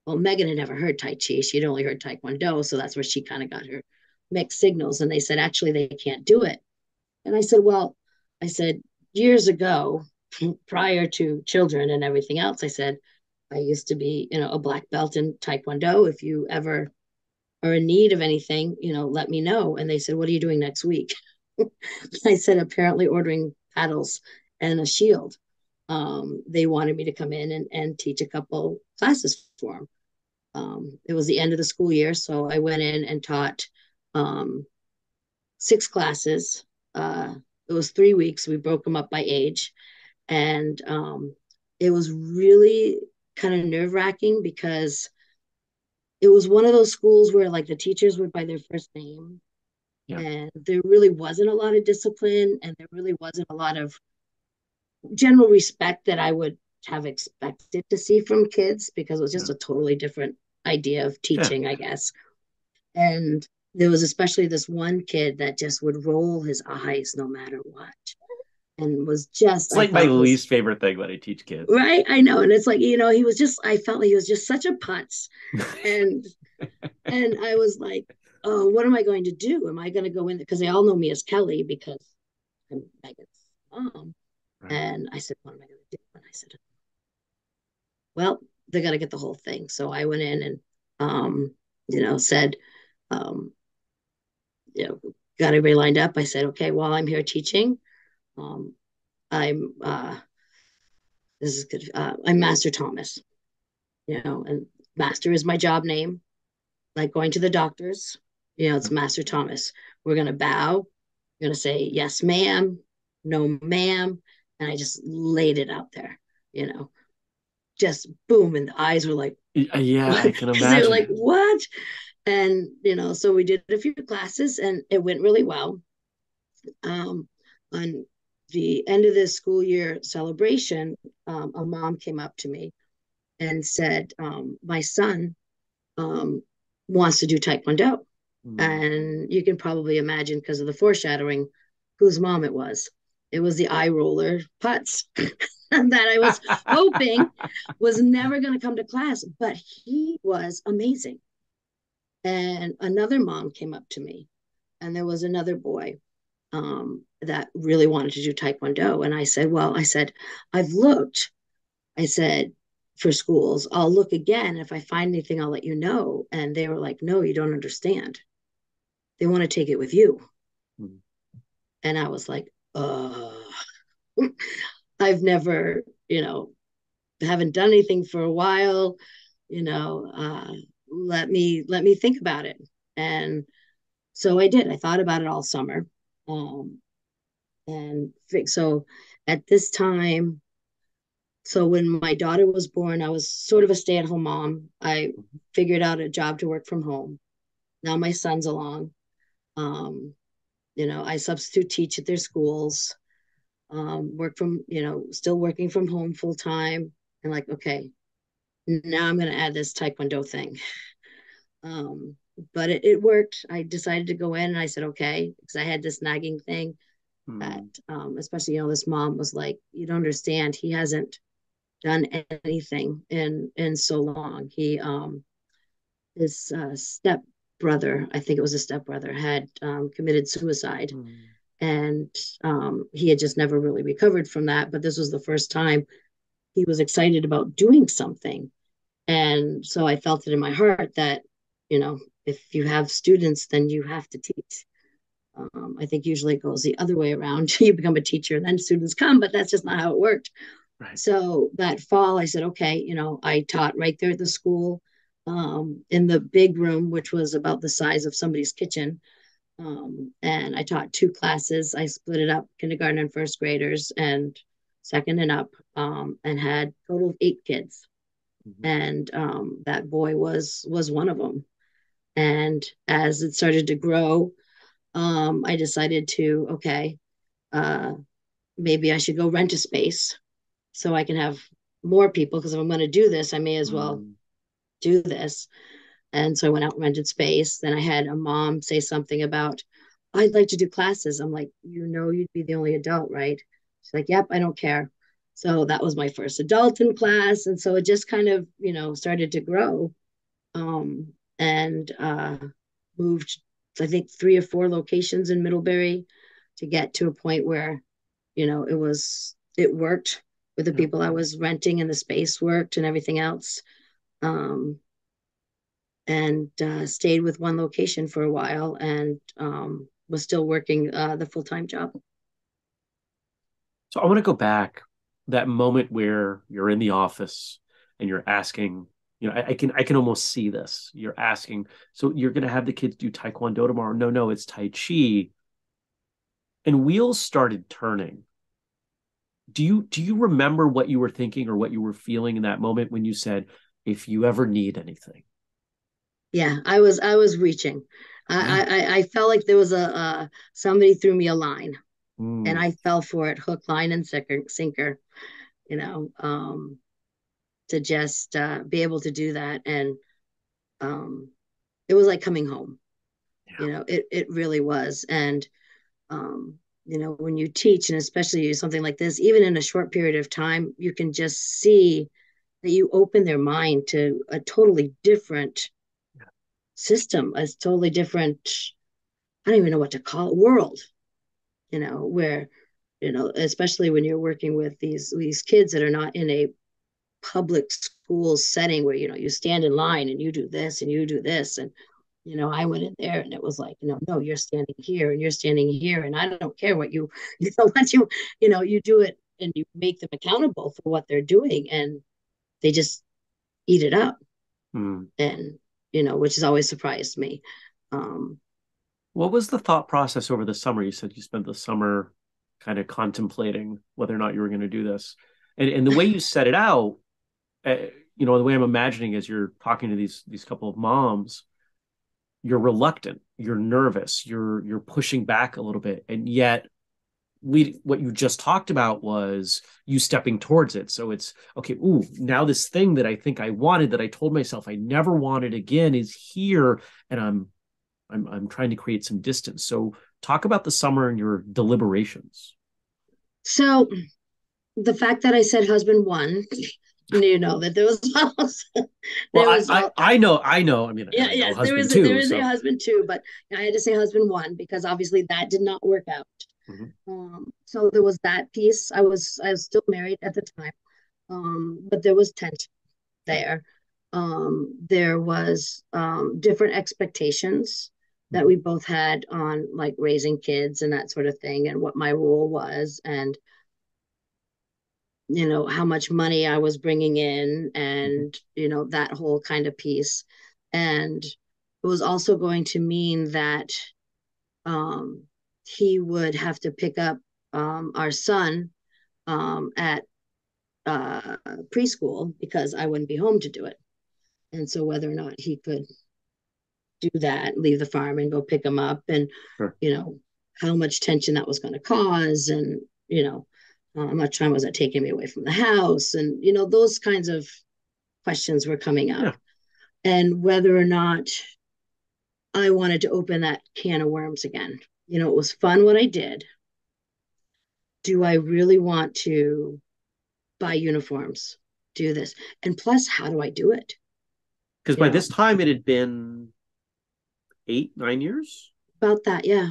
Speaker 2: well, Megan had never heard Tai Chi. She'd only heard Taekwondo. So that's where she kind of got her mixed signals. And they said, actually, they can't do it. And I said, well, I said, years ago, prior to children and everything else, I said, I used to be, you know, a black belt in Taekwondo. If you ever are in need of anything, you know, let me know. And they said, what are you doing next week? I said, apparently ordering paddles and a shield um, they wanted me to come in and, and teach a couple classes for them. Um, it was the end of the school year, so I went in and taught um, six classes. Uh, it was three weeks. We broke them up by age, and um, it was really kind of nerve wracking because it was one of those schools where like the teachers were by their first name yeah. and there really wasn't a lot of discipline and there really wasn't a lot of general respect that i would have expected to see from kids because it was just yeah. a totally different idea of teaching yeah. i guess and there was especially this one kid that just would roll his eyes no matter what and was just
Speaker 1: it's like my was, least favorite thing when I teach kids.
Speaker 2: Right. I know. And it's like, you know, he was just I felt like he was just such a putz. and and I was like, oh, what am I going to do? Am I going to go in because they all know me as Kellie because I'm Megan's mom. Right. And I said, what am I going to do? And I said, well, they got to get the whole thing. So I went in and, um, you know, said, um, you know, got everybody lined up. I said, okay, while I'm here teaching, um, I'm uh, this is good. Uh, I'm Master Thomas, you know, and Master is my job name. Like going to the doctors, you know, it's Master Thomas. We're gonna bow. We're gonna say yes, ma'am, no, ma'am, and I just laid it out there, you know, just boom, and the eyes were like,
Speaker 1: yeah. I can imagine. they were
Speaker 2: like, what? And you know, so we did a few classes, and it went really well. Um, on the end of this school year celebration, um, a mom came up to me and said, um, My son um, wants to do Taekwondo. Mm. And you can probably imagine because of the foreshadowing whose mom it was. It was the eye roller putz that I was hoping was never going to come to class, but he was amazing. And another mom came up to me, and there was another boy um, that really wanted to do Taekwondo. And I said, Well, I said, I've looked. I said, for schools, I'll look again. If I find anything, I'll let you know. And they were like, No, you don't understand. They want to take it with you. Mm-hmm. And I was like, uh, I've never, you know, haven't done anything for a while, you know, uh, let me, let me think about it. And so I did. I thought about it all summer um, and so at this time, so when my daughter was born, I was sort of a stay at home mom. I figured out a job to work from home. Now my son's along. Um, you know, I substitute teach at their schools, um, work from, you know, still working from home full time. And like, okay, now I'm going to add this Taekwondo thing. Um, but it, it worked. I decided to go in and I said, okay, because I had this nagging thing hmm. that, um, especially, you know, this mom was like, you don't understand. He hasn't done anything in, in so long. He, um, his uh, step brother, I think it was a step brother, had um, committed suicide. Hmm. And um, he had just never really recovered from that. But this was the first time he was excited about doing something. And so I felt it in my heart that, you know, if you have students, then you have to teach. Um, I think usually it goes the other way around. you become a teacher and then students come, but that's just not how it worked. Right. So that fall, I said, okay, you know, I taught right there at the school um, in the big room, which was about the size of somebody's kitchen. Um, and I taught two classes. I split it up kindergarten and first graders and second and up um, and had total of eight kids. Mm-hmm. And um, that boy was was one of them. And as it started to grow, um, I decided to, okay, uh, maybe I should go rent a space so I can have more people. Because if I'm going to do this, I may as well mm. do this. And so I went out and rented space. Then I had a mom say something about, I'd like to do classes. I'm like, you know, you'd be the only adult, right? She's like, yep, I don't care. So that was my first adult in class. And so it just kind of, you know, started to grow. Um, and uh, moved, I think, three or four locations in Middlebury to get to a point where, you know, it was, it worked with the people I was renting and the space worked and everything else. Um, and uh, stayed with one location for a while and um, was still working uh, the full time job.
Speaker 1: So I want to go back that moment where you're in the office and you're asking you know, I, I, can I can almost see this. You're asking, so you're going to have the kids do taekwondo tomorrow? No, no, it's tai chi. and wheels started turning do you do you remember what you were thinking or what you were feeling in that moment when you said if you ever need anything
Speaker 2: yeah i was i was reaching I, I, I felt like there was a uh, somebody threw me a line, mm. and I fell for it, hook, line, and sinker. Sinker, you know, um, to just uh, be able to do that, and um, it was like coming home. Yeah. You know, it it really was, and um, you know, when you teach, and especially something like this, even in a short period of time, you can just see that you open their mind to a totally different system, a totally different, I don't even know what to call it, world, you know, where, you know, especially when you're working with these these kids that are not in a public school setting where, you know, you stand in line and you do this and you do this. And, you know, I went in there and it was like, you know, no, you're standing here and you're standing here. And I don't care what you, you know, once you, you know, you do it and you make them accountable for what they're doing and they just eat it up. Mm. And you know, which has always surprised me. Um,
Speaker 1: what was the thought process over the summer? You said you spent the summer kind of contemplating whether or not you were going to do this, and and the way you set it out, uh, you know, the way I'm imagining is you're talking to these these couple of moms, you're reluctant, you're nervous, you're you're pushing back a little bit, and yet we what you just talked about was you stepping towards it. So it's okay ooh now this thing that i think i wanted that i told myself i never wanted again is here and i'm i'm i'm trying to create some distance so talk about the summer and your deliberations
Speaker 2: so the fact that i said husband one you know that there was there
Speaker 1: well, was I, I, I, know I know I mean
Speaker 2: yeah yes there was two, there was so. a husband too but I had to say husband one because obviously that did not work out Mm-hmm. Um, so there was that piece. I was I was still married at the time, um, but there was tension there. Um, there was um, different expectations that we both had on like raising kids and that sort of thing, and what my role was, and you know how much money I was bringing in, and you know that whole kind of piece, and it was also going to mean that um, he would have to pick up um, our son um, at uh, preschool because I wouldn't be home to do it. And so whether or not he could do that, leave the farm and go pick them up, and sure. you know how much tension that was going to cause, and you know uh, how much time was that taking me away from the house, and you know those kinds of questions were coming up, yeah. and whether or not I wanted to open that can of worms again you know, it was fun what I did. Do I really want to buy uniforms, do this? And plus, how do I do it?
Speaker 1: Because by know? this time it had been eight, nine years?
Speaker 2: About that, yeah.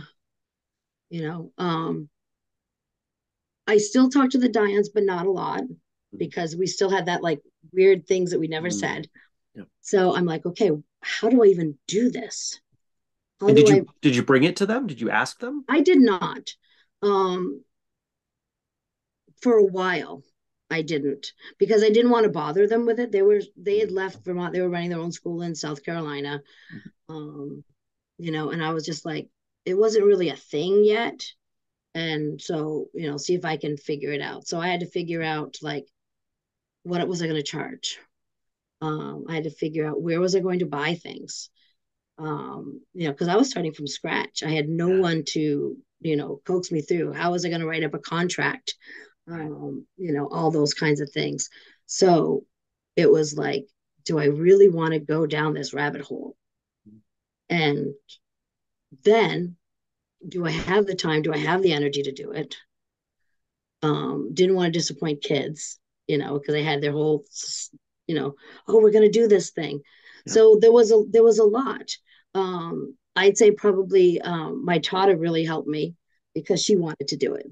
Speaker 2: You know, um, I still talk to the Dions, but not a lot mm-hmm. because we still had that like weird things that we never mm. said. Yeah. So I'm like, okay, how do I even do this?
Speaker 1: and did you I, did you bring it to them? Did you ask them?
Speaker 2: I did not. Um, for a while, I didn't because I didn't want to bother them with it. They were they had left Vermont. They were running their own school in South Carolina. Mm-hmm. Um, you know, and I was just like, it wasn't really a thing yet. And so, you know, see if I can figure it out. So I had to figure out like what was I going to charge. Um, I had to figure out where was I going to buy things um, you know, because I was starting from scratch. I had no yeah. one to, you know, coax me through. How was I going to write up a contract? Um, you know, all those kinds of things. So it was like, do I really want to go down this rabbit hole? And then do I have the time? Do I have the energy to do it? Um, didn't want to disappoint kids, you know, because they had their whole, you know, oh, we're going to do this thing. Yeah. So there was a there was a lot um, I'd say probably um, my daughter really helped me because she wanted to do it.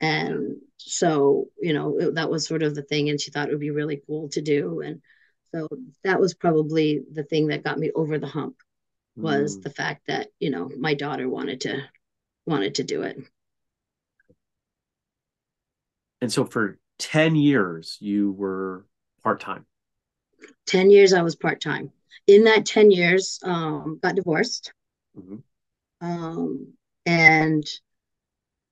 Speaker 2: And so, you know, it, that was sort of the thing. And she thought it would be really cool to do. And so that was probably the thing that got me over the hump was mm. the fact that, you know, my daughter wanted to wanted to do it.
Speaker 1: And so for 10 years you were part-time.
Speaker 2: 10 years I was part-time in that 10 years, um, got divorced. Mm-hmm. Um, and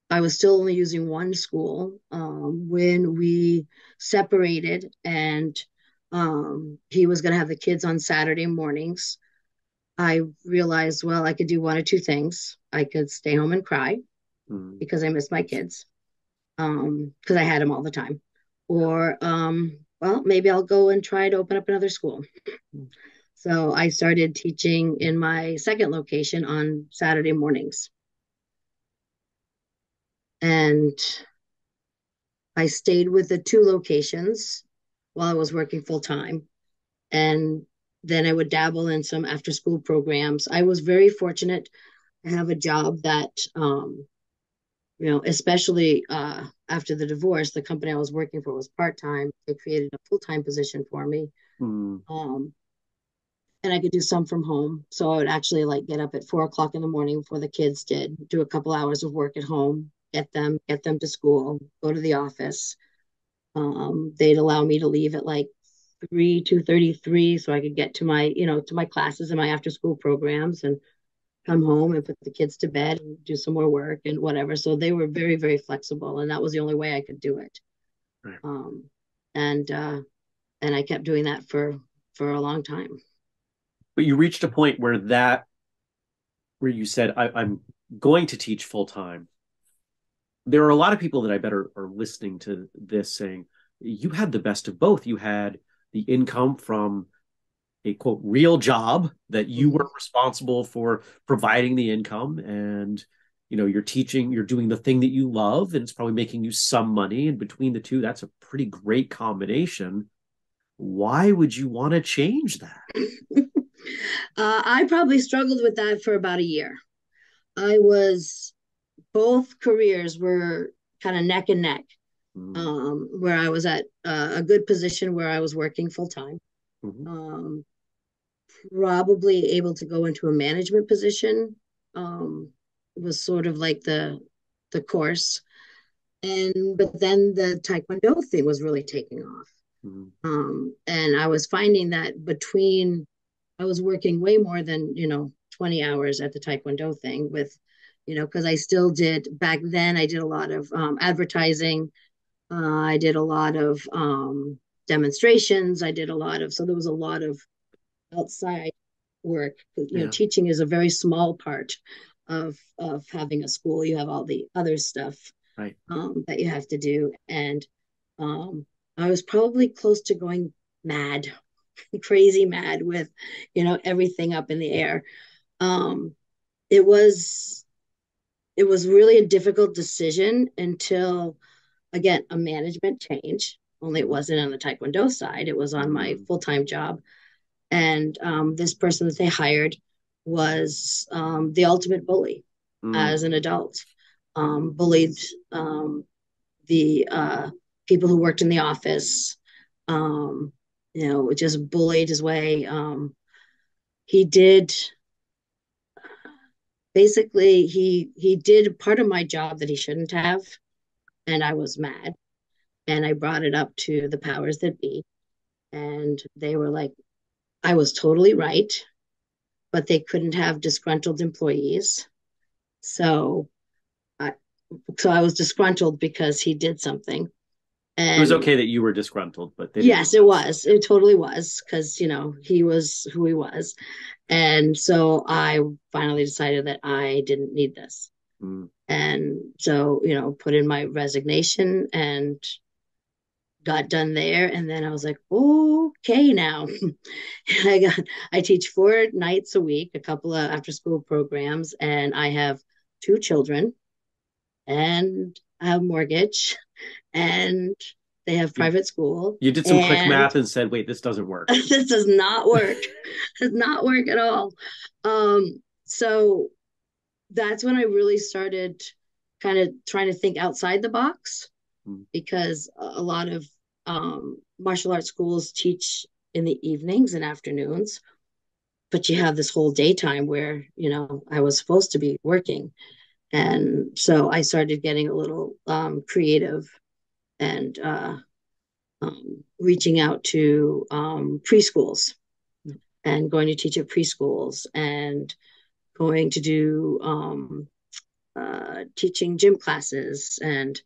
Speaker 2: I was still only using one school um, when we separated, and um, he was going to have the kids on Saturday mornings. I realized, well, I could do one or two things. I could stay home and cry mm. because I miss my kids, because um, I had them all the time, or um, well, maybe I'll go and try to open up another school. Mm. So I started teaching in my second location on Saturday mornings. And I stayed with the two locations while I was working full time. And then I would dabble in some after school programs. I was very fortunate I have a job that, um, you know, especially uh, after the divorce, the company I was working for was part time. They created a full time position for me. Mm. Um, and I could do some from home. So I would actually like get up at four o'clock in the morning before the kids did, do a couple hours of work at home, get them, get them to school, go to the office. Um, they'd allow me to leave at like three, two thirty-three, so I could get to my, you know, to my classes and my after-school programs, and come home and put the kids to bed and do some more work and whatever. So they were very, very flexible, and that was the only way I could do it. Right. Um, and uh, and I kept doing that for for a long time
Speaker 1: but you reached a point where that where you said I, am going to teach full time there are a lot of people that i bet are, are listening to this saying you had the best of both you had the income from a quote real job that you mm-hmm. were responsible for providing the income. And you know you're teaching you're doing the thing that you love and it's probably making you some money. And between the two that's a pretty great combination. Why would you want to change that?
Speaker 2: Uh, I probably struggled with that for about a year. I was, both careers were kind of neck and neck, mm-hmm. um, where I was at uh, a good position where I was working full time. Mm-hmm. Um, probably able to go into a management position um, was sort of like the the course and but then the taekwondo thing was really taking off mm-hmm. um, and i was finding that between I was working way more than, you know, 20 hours at the Taekwondo thing with, you know, because I still did back then, I did a lot of um, advertising. Uh, I did a lot of um, demonstrations. I did a lot of, so there was a lot of outside work. You yeah. know, teaching is a very small part of of having a school. You have all the other stuff
Speaker 1: right.
Speaker 2: um, that you have to do. And um, I was probably close to going mad crazy mad with, you know, everything up in the air. Um, it was it was really a difficult decision until again a management change only it wasn't on the taekwondo side it was on my mm-hmm. full-time job and um, this person that they hired was um, the ultimate bully mm. as an adult um, bullied um, the uh, people who worked in the office um, you know, just bullied his way. Um, he did basically he he did part of my job that he shouldn't have, and I was mad, and I brought it up to the powers that be, and they were like, I was totally right, but they couldn't have disgruntled employees, so. I, so I was disgruntled because he did something
Speaker 1: and it was okay that you were disgruntled, but
Speaker 2: yes, it was. It totally was because you know he was who he was, and so I finally decided that I didn't need this, mm. and so you know put in my resignation and got done there, and then I was like, okay, now I got I teach four nights a week, a couple of after school programs, and I have two children, and I have mortgage and they have private school.
Speaker 1: You did some quick math and said, wait, this doesn't work.
Speaker 2: this does not work. does not work at all. Um, so that's when I really started kind of trying to think outside the box mm. because a lot of um, martial arts schools teach in the evenings and afternoons, but you have this whole daytime where, you know, I was supposed to be working. And so I started getting a little um, creative and uh, um, reaching out to um, preschools and going to teach at preschools and going to do um, uh, teaching gym classes and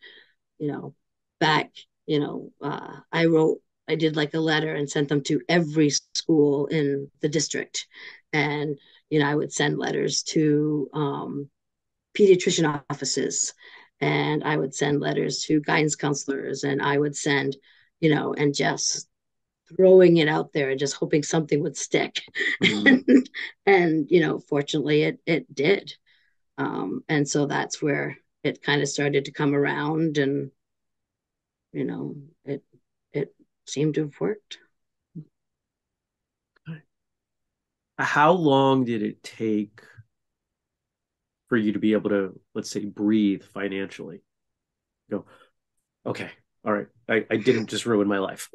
Speaker 2: you know back you know uh, i wrote i did like a letter and sent them to every school in the district. And you know i would send letters to um, pediatrician offices. And i would send letters to guidance counselors. And i would send you know and just throwing it out there and just hoping something would stick. Mm-hmm. and you know fortunately it it did. Um, and so that's where it kind of started to come around and you know it it seemed to have worked.
Speaker 1: How long did it take for you to be able to let's say breathe financially? Go okay all right. I, I didn't just ruin my life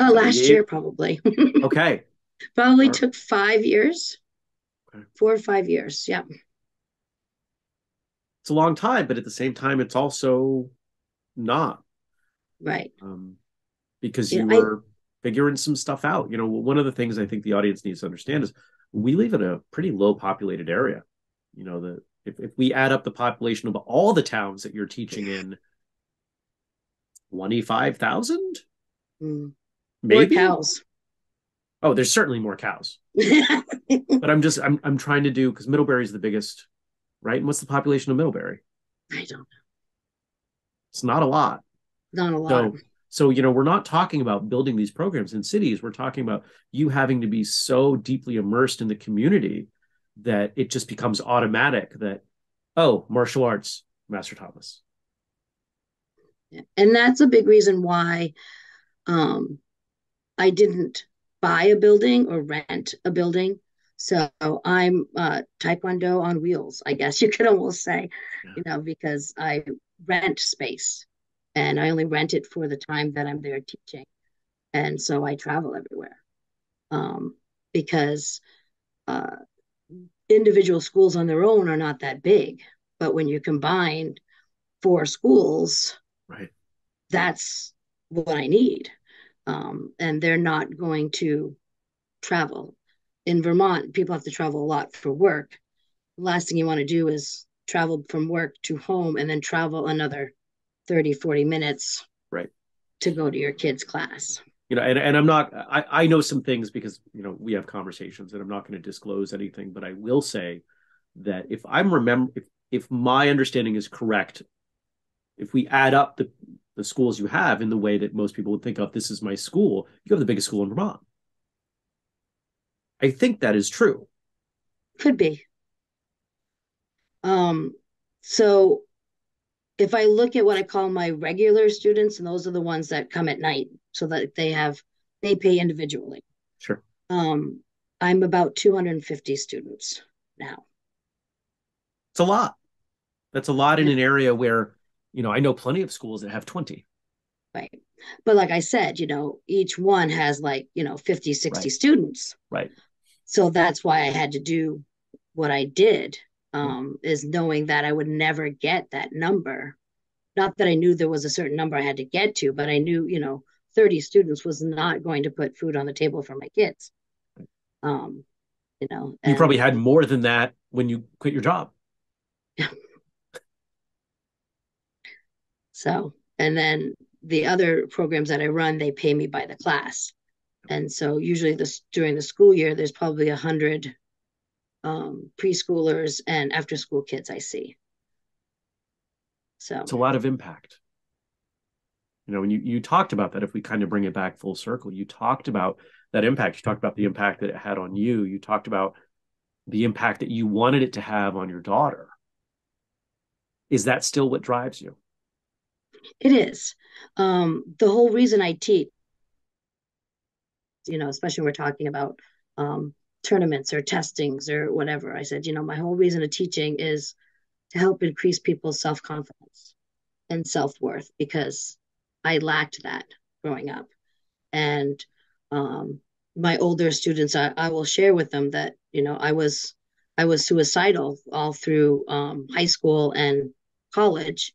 Speaker 2: uh, last year probably
Speaker 1: okay
Speaker 2: probably right. took five years okay. four or five years yeah
Speaker 1: it's a long time, but at the same time, it's also not.
Speaker 2: Right.
Speaker 1: Um, because you yeah, were I... figuring some stuff out. You know, one of the things I think the audience needs to understand is we live in a pretty low populated area. You know, the if, if we add up the population of all the towns that you're teaching in, 25,000? Mm. Maybe.
Speaker 2: More cows.
Speaker 1: Oh, there's certainly more cows. but I'm just I'm I'm trying to do because Middlebury is the biggest right? And what's the population of Middlebury?
Speaker 2: I don't know.
Speaker 1: It's not a lot.
Speaker 2: Not a lot.
Speaker 1: So, so you know, we're not talking about building these programs in cities. We're talking about you having to be so deeply immersed in the community that it just becomes automatic that, oh, martial arts, Master Thomas.
Speaker 2: And that's a big reason why um, I didn't buy a building or rent a building so I'm uh, Taekwondo on wheels, I guess you could almost say, yeah. you know, because I rent space and I only rent it for the time that I'm there teaching. And so I travel everywhere um, because uh, individual schools on their own are not that big. But when you combine four schools,
Speaker 1: right,
Speaker 2: that's what I need. Um, and they're not going to travel in Vermont, people have to travel a lot for work. The last thing you want to do is travel from work to home and then travel another 30, 40 minutes
Speaker 1: right
Speaker 2: to go to your kid's class.
Speaker 1: You know, and, and I'm not I, I know some things because you know we have conversations and I'm not going to disclose anything, but I will say that if I'm remember if if my understanding is correct, if we add up the the schools you have in the way that most people would think of this is my school, you have the biggest school in Vermont. I think that is true.
Speaker 2: Could be. Um, so if I look at what I call my regular students, and those are the ones that come at night, so that they have they pay individually.
Speaker 1: Sure.
Speaker 2: Um, I'm about 250 students now.
Speaker 1: It's a lot. That's a lot in an area where, you know, I know plenty of schools that have 20.
Speaker 2: Right. But like I said, you know, each one has like, you know, 50, 60 right. students.
Speaker 1: Right
Speaker 2: so that's why I had to do what I did um, is knowing that I would never get that number. Not that I knew there was a certain number I had to get to, but I knew, you know, 30 students was not going to put food on the table for my kids. Um, you know,
Speaker 1: you probably had more than that when you quit your job.
Speaker 2: So, and then the other programs that I run, they pay me by the class. And so usually this during the school year there's probably a hundred um, preschoolers and after school kids i see. So.
Speaker 1: It's a lot of impact. You know when you, you talked about that if we kind of bring it back full circle you talked about that impact you talked about the impact that it had on you you talked about the impact that you wanted it to have on your daughter. Is that still what drives you
Speaker 2: it is um, the whole reason i teach you know, especially when we're talking about um, tournaments or testings or whatever. I said, you know, my whole reason of teaching is to help increase people's self confidence and self worth because I lacked that growing up. And um, my older students, I, I will share with them that, you know, I was I was suicidal all through um, high school and college,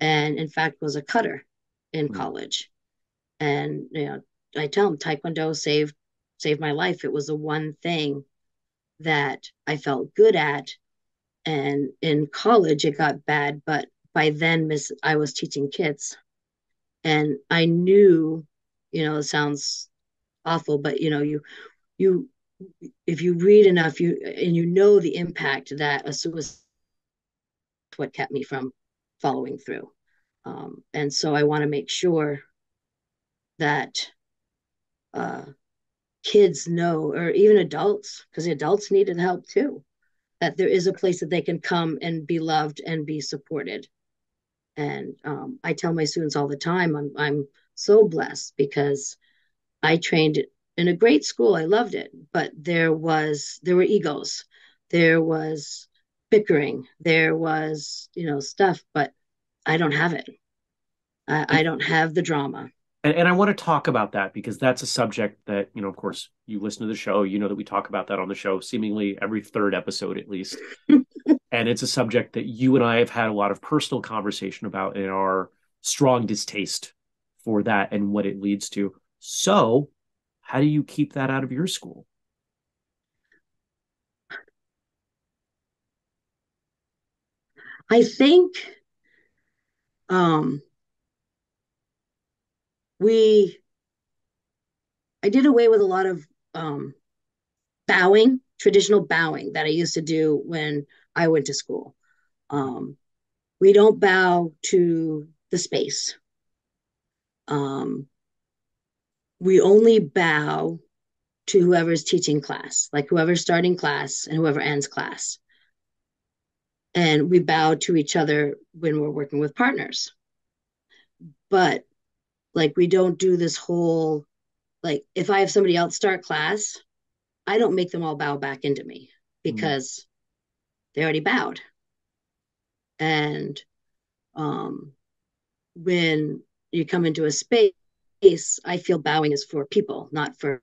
Speaker 2: and in fact was a cutter in mm-hmm. college. And you know, I tell him Taekwondo saved saved my life. It was the one thing that I felt good at and in college it got bad but by then miss i was teaching kids and i knew you know it sounds awful but you know you you if you read enough you and you know the impact that a suicide what kept me from following through um, and so i want to make sure that uh, kids know or even adults because the adults needed help too that there is a place that they can come and be loved and be supported. And um, I tell my students all the time, I'm I'm so blessed because I trained in a great school. I loved it, but there was there were egos, there was bickering, there was you know stuff, but I don't have it. I, I don't have the drama
Speaker 1: and, and I want to talk about that because that's a subject that you know, of course, you listen to the show, you know that we talk about that on the show, seemingly every third episode at least. and it's a subject that you and I have had a lot of personal conversation about in our strong distaste for that and what it leads to. So, how do you keep that out of your school?
Speaker 2: I think um we I did away with a lot of um, bowing, traditional bowing that I used to do when I went to school. Um, we don't bow to the space. Um, we only bow to whoever's teaching class, like whoever's starting class and whoever ends class. And we bow to each other when we're working with partners. But like we don't do this whole like if I have somebody else start class, I don't make them all bow back into me because mm. they already bowed. And um when you come into a space, I feel bowing is for people, not for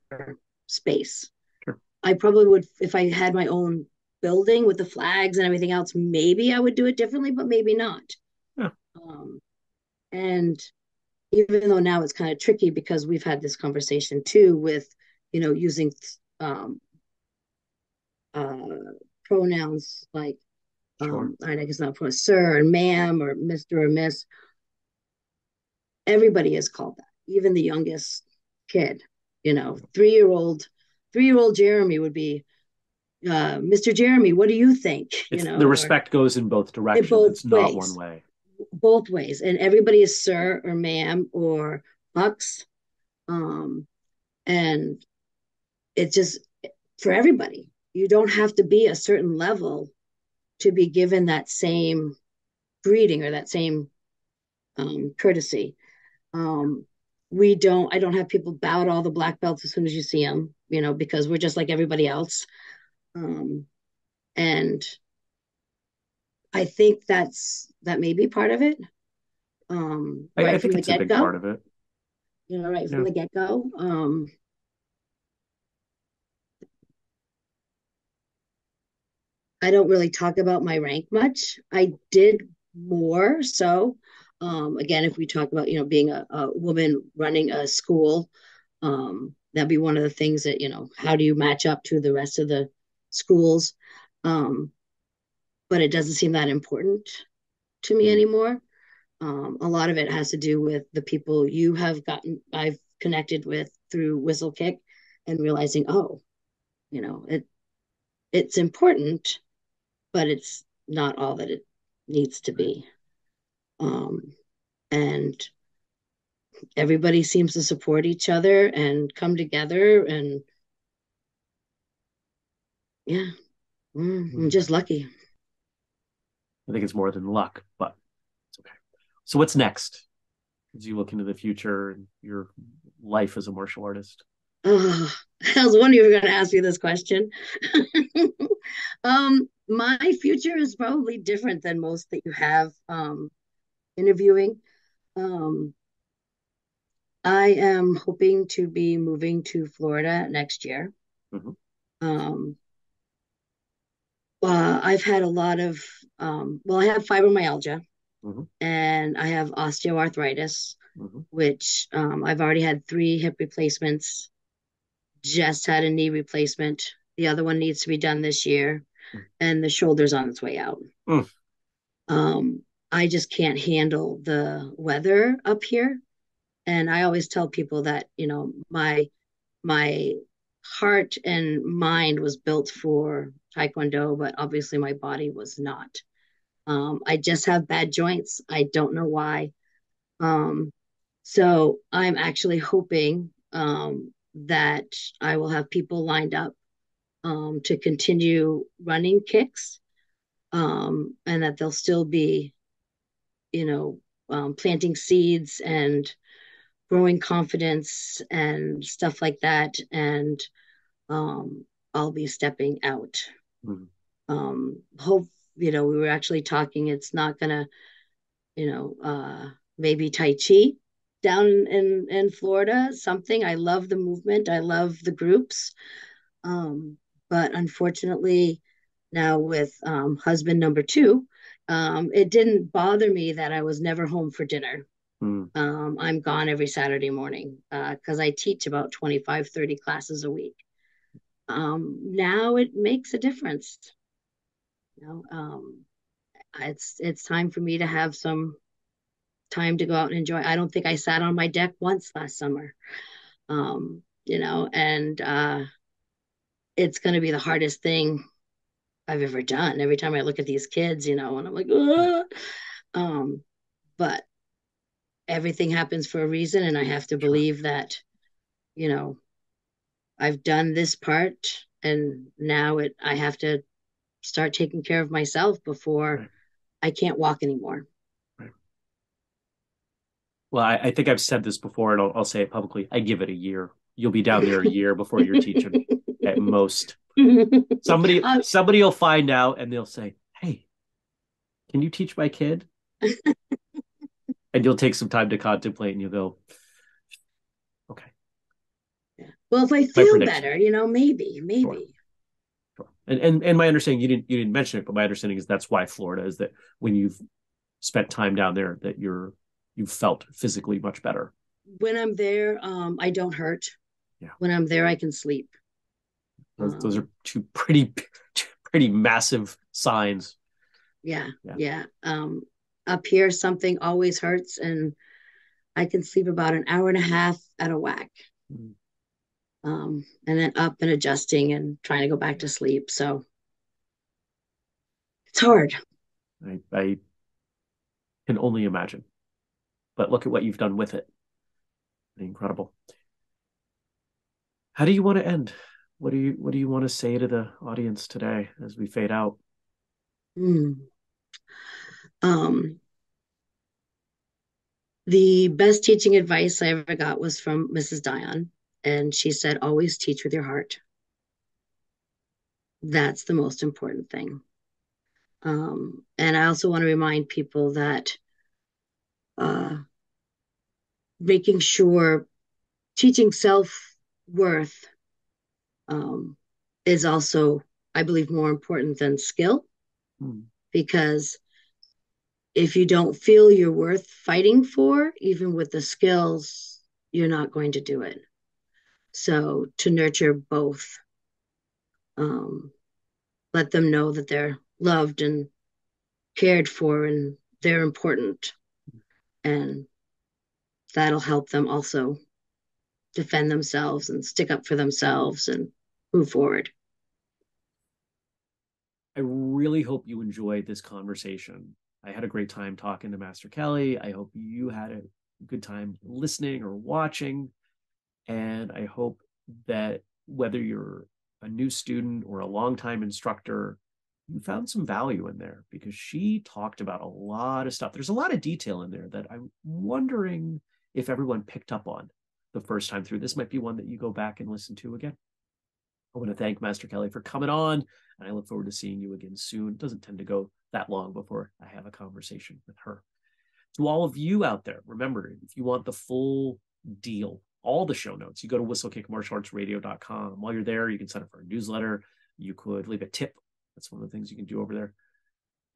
Speaker 2: space. Sure. I probably would if I had my own building with the flags and everything else, maybe I would do it differently, but maybe not. Yeah. Um, and even though now it's kind of tricky because we've had this conversation too with you know using um, uh, pronouns like sure. um, I guess not for sir and ma'am or Mister or Miss. Everybody is called that, even the youngest kid. You know, three year old, three year old Jeremy would be uh, Mr. Jeremy, what do you think?
Speaker 1: It's,
Speaker 2: you know,
Speaker 1: the respect or, goes in both directions. Both it's ways. not one way
Speaker 2: both ways, and everybody is sir or ma'am or bucks, um, and it's just for everybody. You don't have to be a certain level to be given that same greeting or that same um, courtesy. Um, we don't. I don't have people bow to all the black belts as soon as you see them, you know, because we're just like everybody else. Um, and I think that's that may be part of it. Um,
Speaker 1: right I, I think it's a big part of it.
Speaker 2: You know, right yeah. from the get go. Um, I don't really talk about my rank much. I did more so. Um, again, if we talk about you know being a, a woman running a school, um, that'd be one of the things that you know how do you match up to the rest of the schools. Um, but it doesn't seem that important to me mm. anymore. Um, a lot of it has to do with the people you have gotten, I've connected with through Whistlekick and realizing, oh, you know, it it's important, but it's not all that it needs to be. Um, and everybody seems to support each other and come together and yeah, mm, I'm mm. just lucky.
Speaker 1: I think it's more than luck, but it's okay. So what's next as you look into the future and your life as a martial artist?
Speaker 2: Oh, I was wondering if you were going to ask me this question. um, my future is probably different than most that you have um, interviewing. Um, I am hoping to be moving to Florida next year. Mm-hmm. Um, uh, I've had a lot of, um, well, I have fibromyalgia mm-hmm. and I have osteoarthritis, mm-hmm. which um, I've already had three hip replacements, just had a knee replacement. The other one needs to be done this year. mm. and the shoulder's on its way out. Mm. Um, I just can't handle the weather up here. And I always tell people that, you know, my my heart and mind was built for taekwondo, but obviously my body was not. Um, I just have bad joints. I don't know why. Um, so I'm actually hoping um, that I will have people lined up um, to continue running kicks um, and that they'll still be, you know, um, planting seeds and growing confidence and stuff like that. And um, I'll be stepping out. Mm-hmm. Um, hope, you know, we were actually talking, it's not going to, you know, uh, maybe Tai Chi down in, in Florida, something. I love the movement, I love the groups. Um, but unfortunately, now with um, husband number two, um, it didn't bother me that I was never home for dinner. Mm. Um, I'm gone every Saturday morning because uh, I teach about 25, 30 classes a week. Um, now it makes a difference. You know, um, it's it's time for me to have some time to go out and enjoy. I don't think I sat on my deck once last summer. Um, you know, and uh, it's going to be the hardest thing I've ever done. Every time I look at these kids, you know, and I'm like, Ugh! um, but everything happens for a reason, and I have to believe that, you know, I've done this part, and now it I have to start taking care of myself before right. I can't walk anymore. Right.
Speaker 1: Well, I, I, think I've said this before, and I'll, I'll say it publicly. I give it a year. You'll be down there a year before you're teaching at most. Somebody uh, somebody will find out and they'll say, "Hey, can you teach my kid?" and you'll take some time to contemplate and you'll go, "Okay."
Speaker 2: Yeah. Well, if I feel better, you know, maybe, maybe. Sure.
Speaker 1: Sure. And, and and my understanding, you didn't you didn't mention it, but my understanding is that's why Florida is that when you've spent time down there, that you're you've felt physically much better.
Speaker 2: When I'm there, um, I don't hurt. Yeah. When I'm there, I can sleep.
Speaker 1: Those, those are two pretty, pretty massive signs.
Speaker 2: Yeah, yeah. yeah. Um, up here, something always hurts, and I can sleep about an hour and a half at a whack. Mm-hmm. Um, and then up and adjusting and trying to go back to sleep. So it's hard.
Speaker 1: I, I can only imagine. But look at what you've done with it. Incredible. How do you want to end? what do you what do you want to say to the audience today as we fade out? Mm.
Speaker 2: Um, the best teaching advice I ever got was from Mrs. Dion, and she said, "Always teach with your heart." That's the most important thing. Um, and I also want to remind people that uh, making sure teaching self worth um, is also, I believe, more important than skill. Mm. Because if you don't feel you're worth fighting for, even with the skills, you're not going to do it. So to nurture both, um, let them know that they're loved and cared for and they're important. And that'll help them also defend themselves and stick up for themselves and move forward.
Speaker 1: I really hope you enjoyed this conversation. I had a great time talking to Master Kellie. I hope you had a good time listening or watching. And I hope that whether you're a new student or a longtime instructor, you found some value in there because she talked about a lot of stuff. There's a lot of detail in there that I'm wondering if everyone picked up on the first time through. This might be one that you go back and listen to again. I want to thank Master Kellie for coming on, and I look forward to seeing you again soon. It doesn't tend to go that long before I have a conversation with her. To all of you out there, remember if you want the full deal, all the show notes, you go to whistlekickmartialartsradio.com. While you're there, you can sign up for a newsletter. You could leave a tip. That's one of the things you can do over there.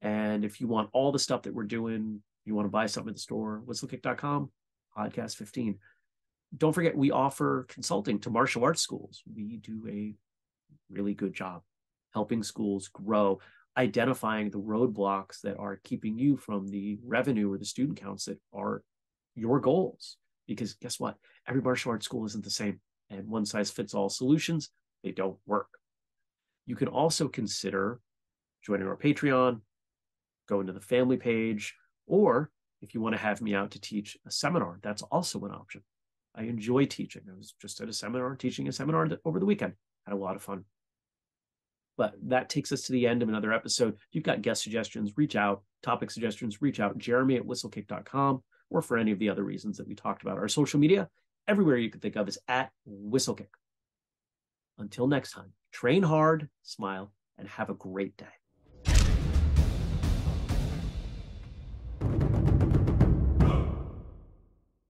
Speaker 1: And if you want all the stuff that we're doing, you want to buy something at the store, whistlekick.com, podcast 15. Don't forget, we offer consulting to martial arts schools. We do a really good job helping schools grow, identifying the roadblocks that are keeping you from the revenue or the student counts that are your goals. Because guess what? Every martial arts school isn't the same, and one size fits all solutions, they don't work. You can also consider joining our Patreon, going to the family page, or if you want to have me out to teach a seminar, that's also an option. I enjoy teaching. I was just at a seminar, teaching a seminar over the weekend. Had a lot of fun. But that takes us to the end of another episode. If you've got guest suggestions, reach out. Topic suggestions, reach out. Jeremy at whistlekick.com or for any of the other reasons that we talked about. Our social media, everywhere you can think of, is at whistlekick. Until next time, train hard, smile, and have a great day.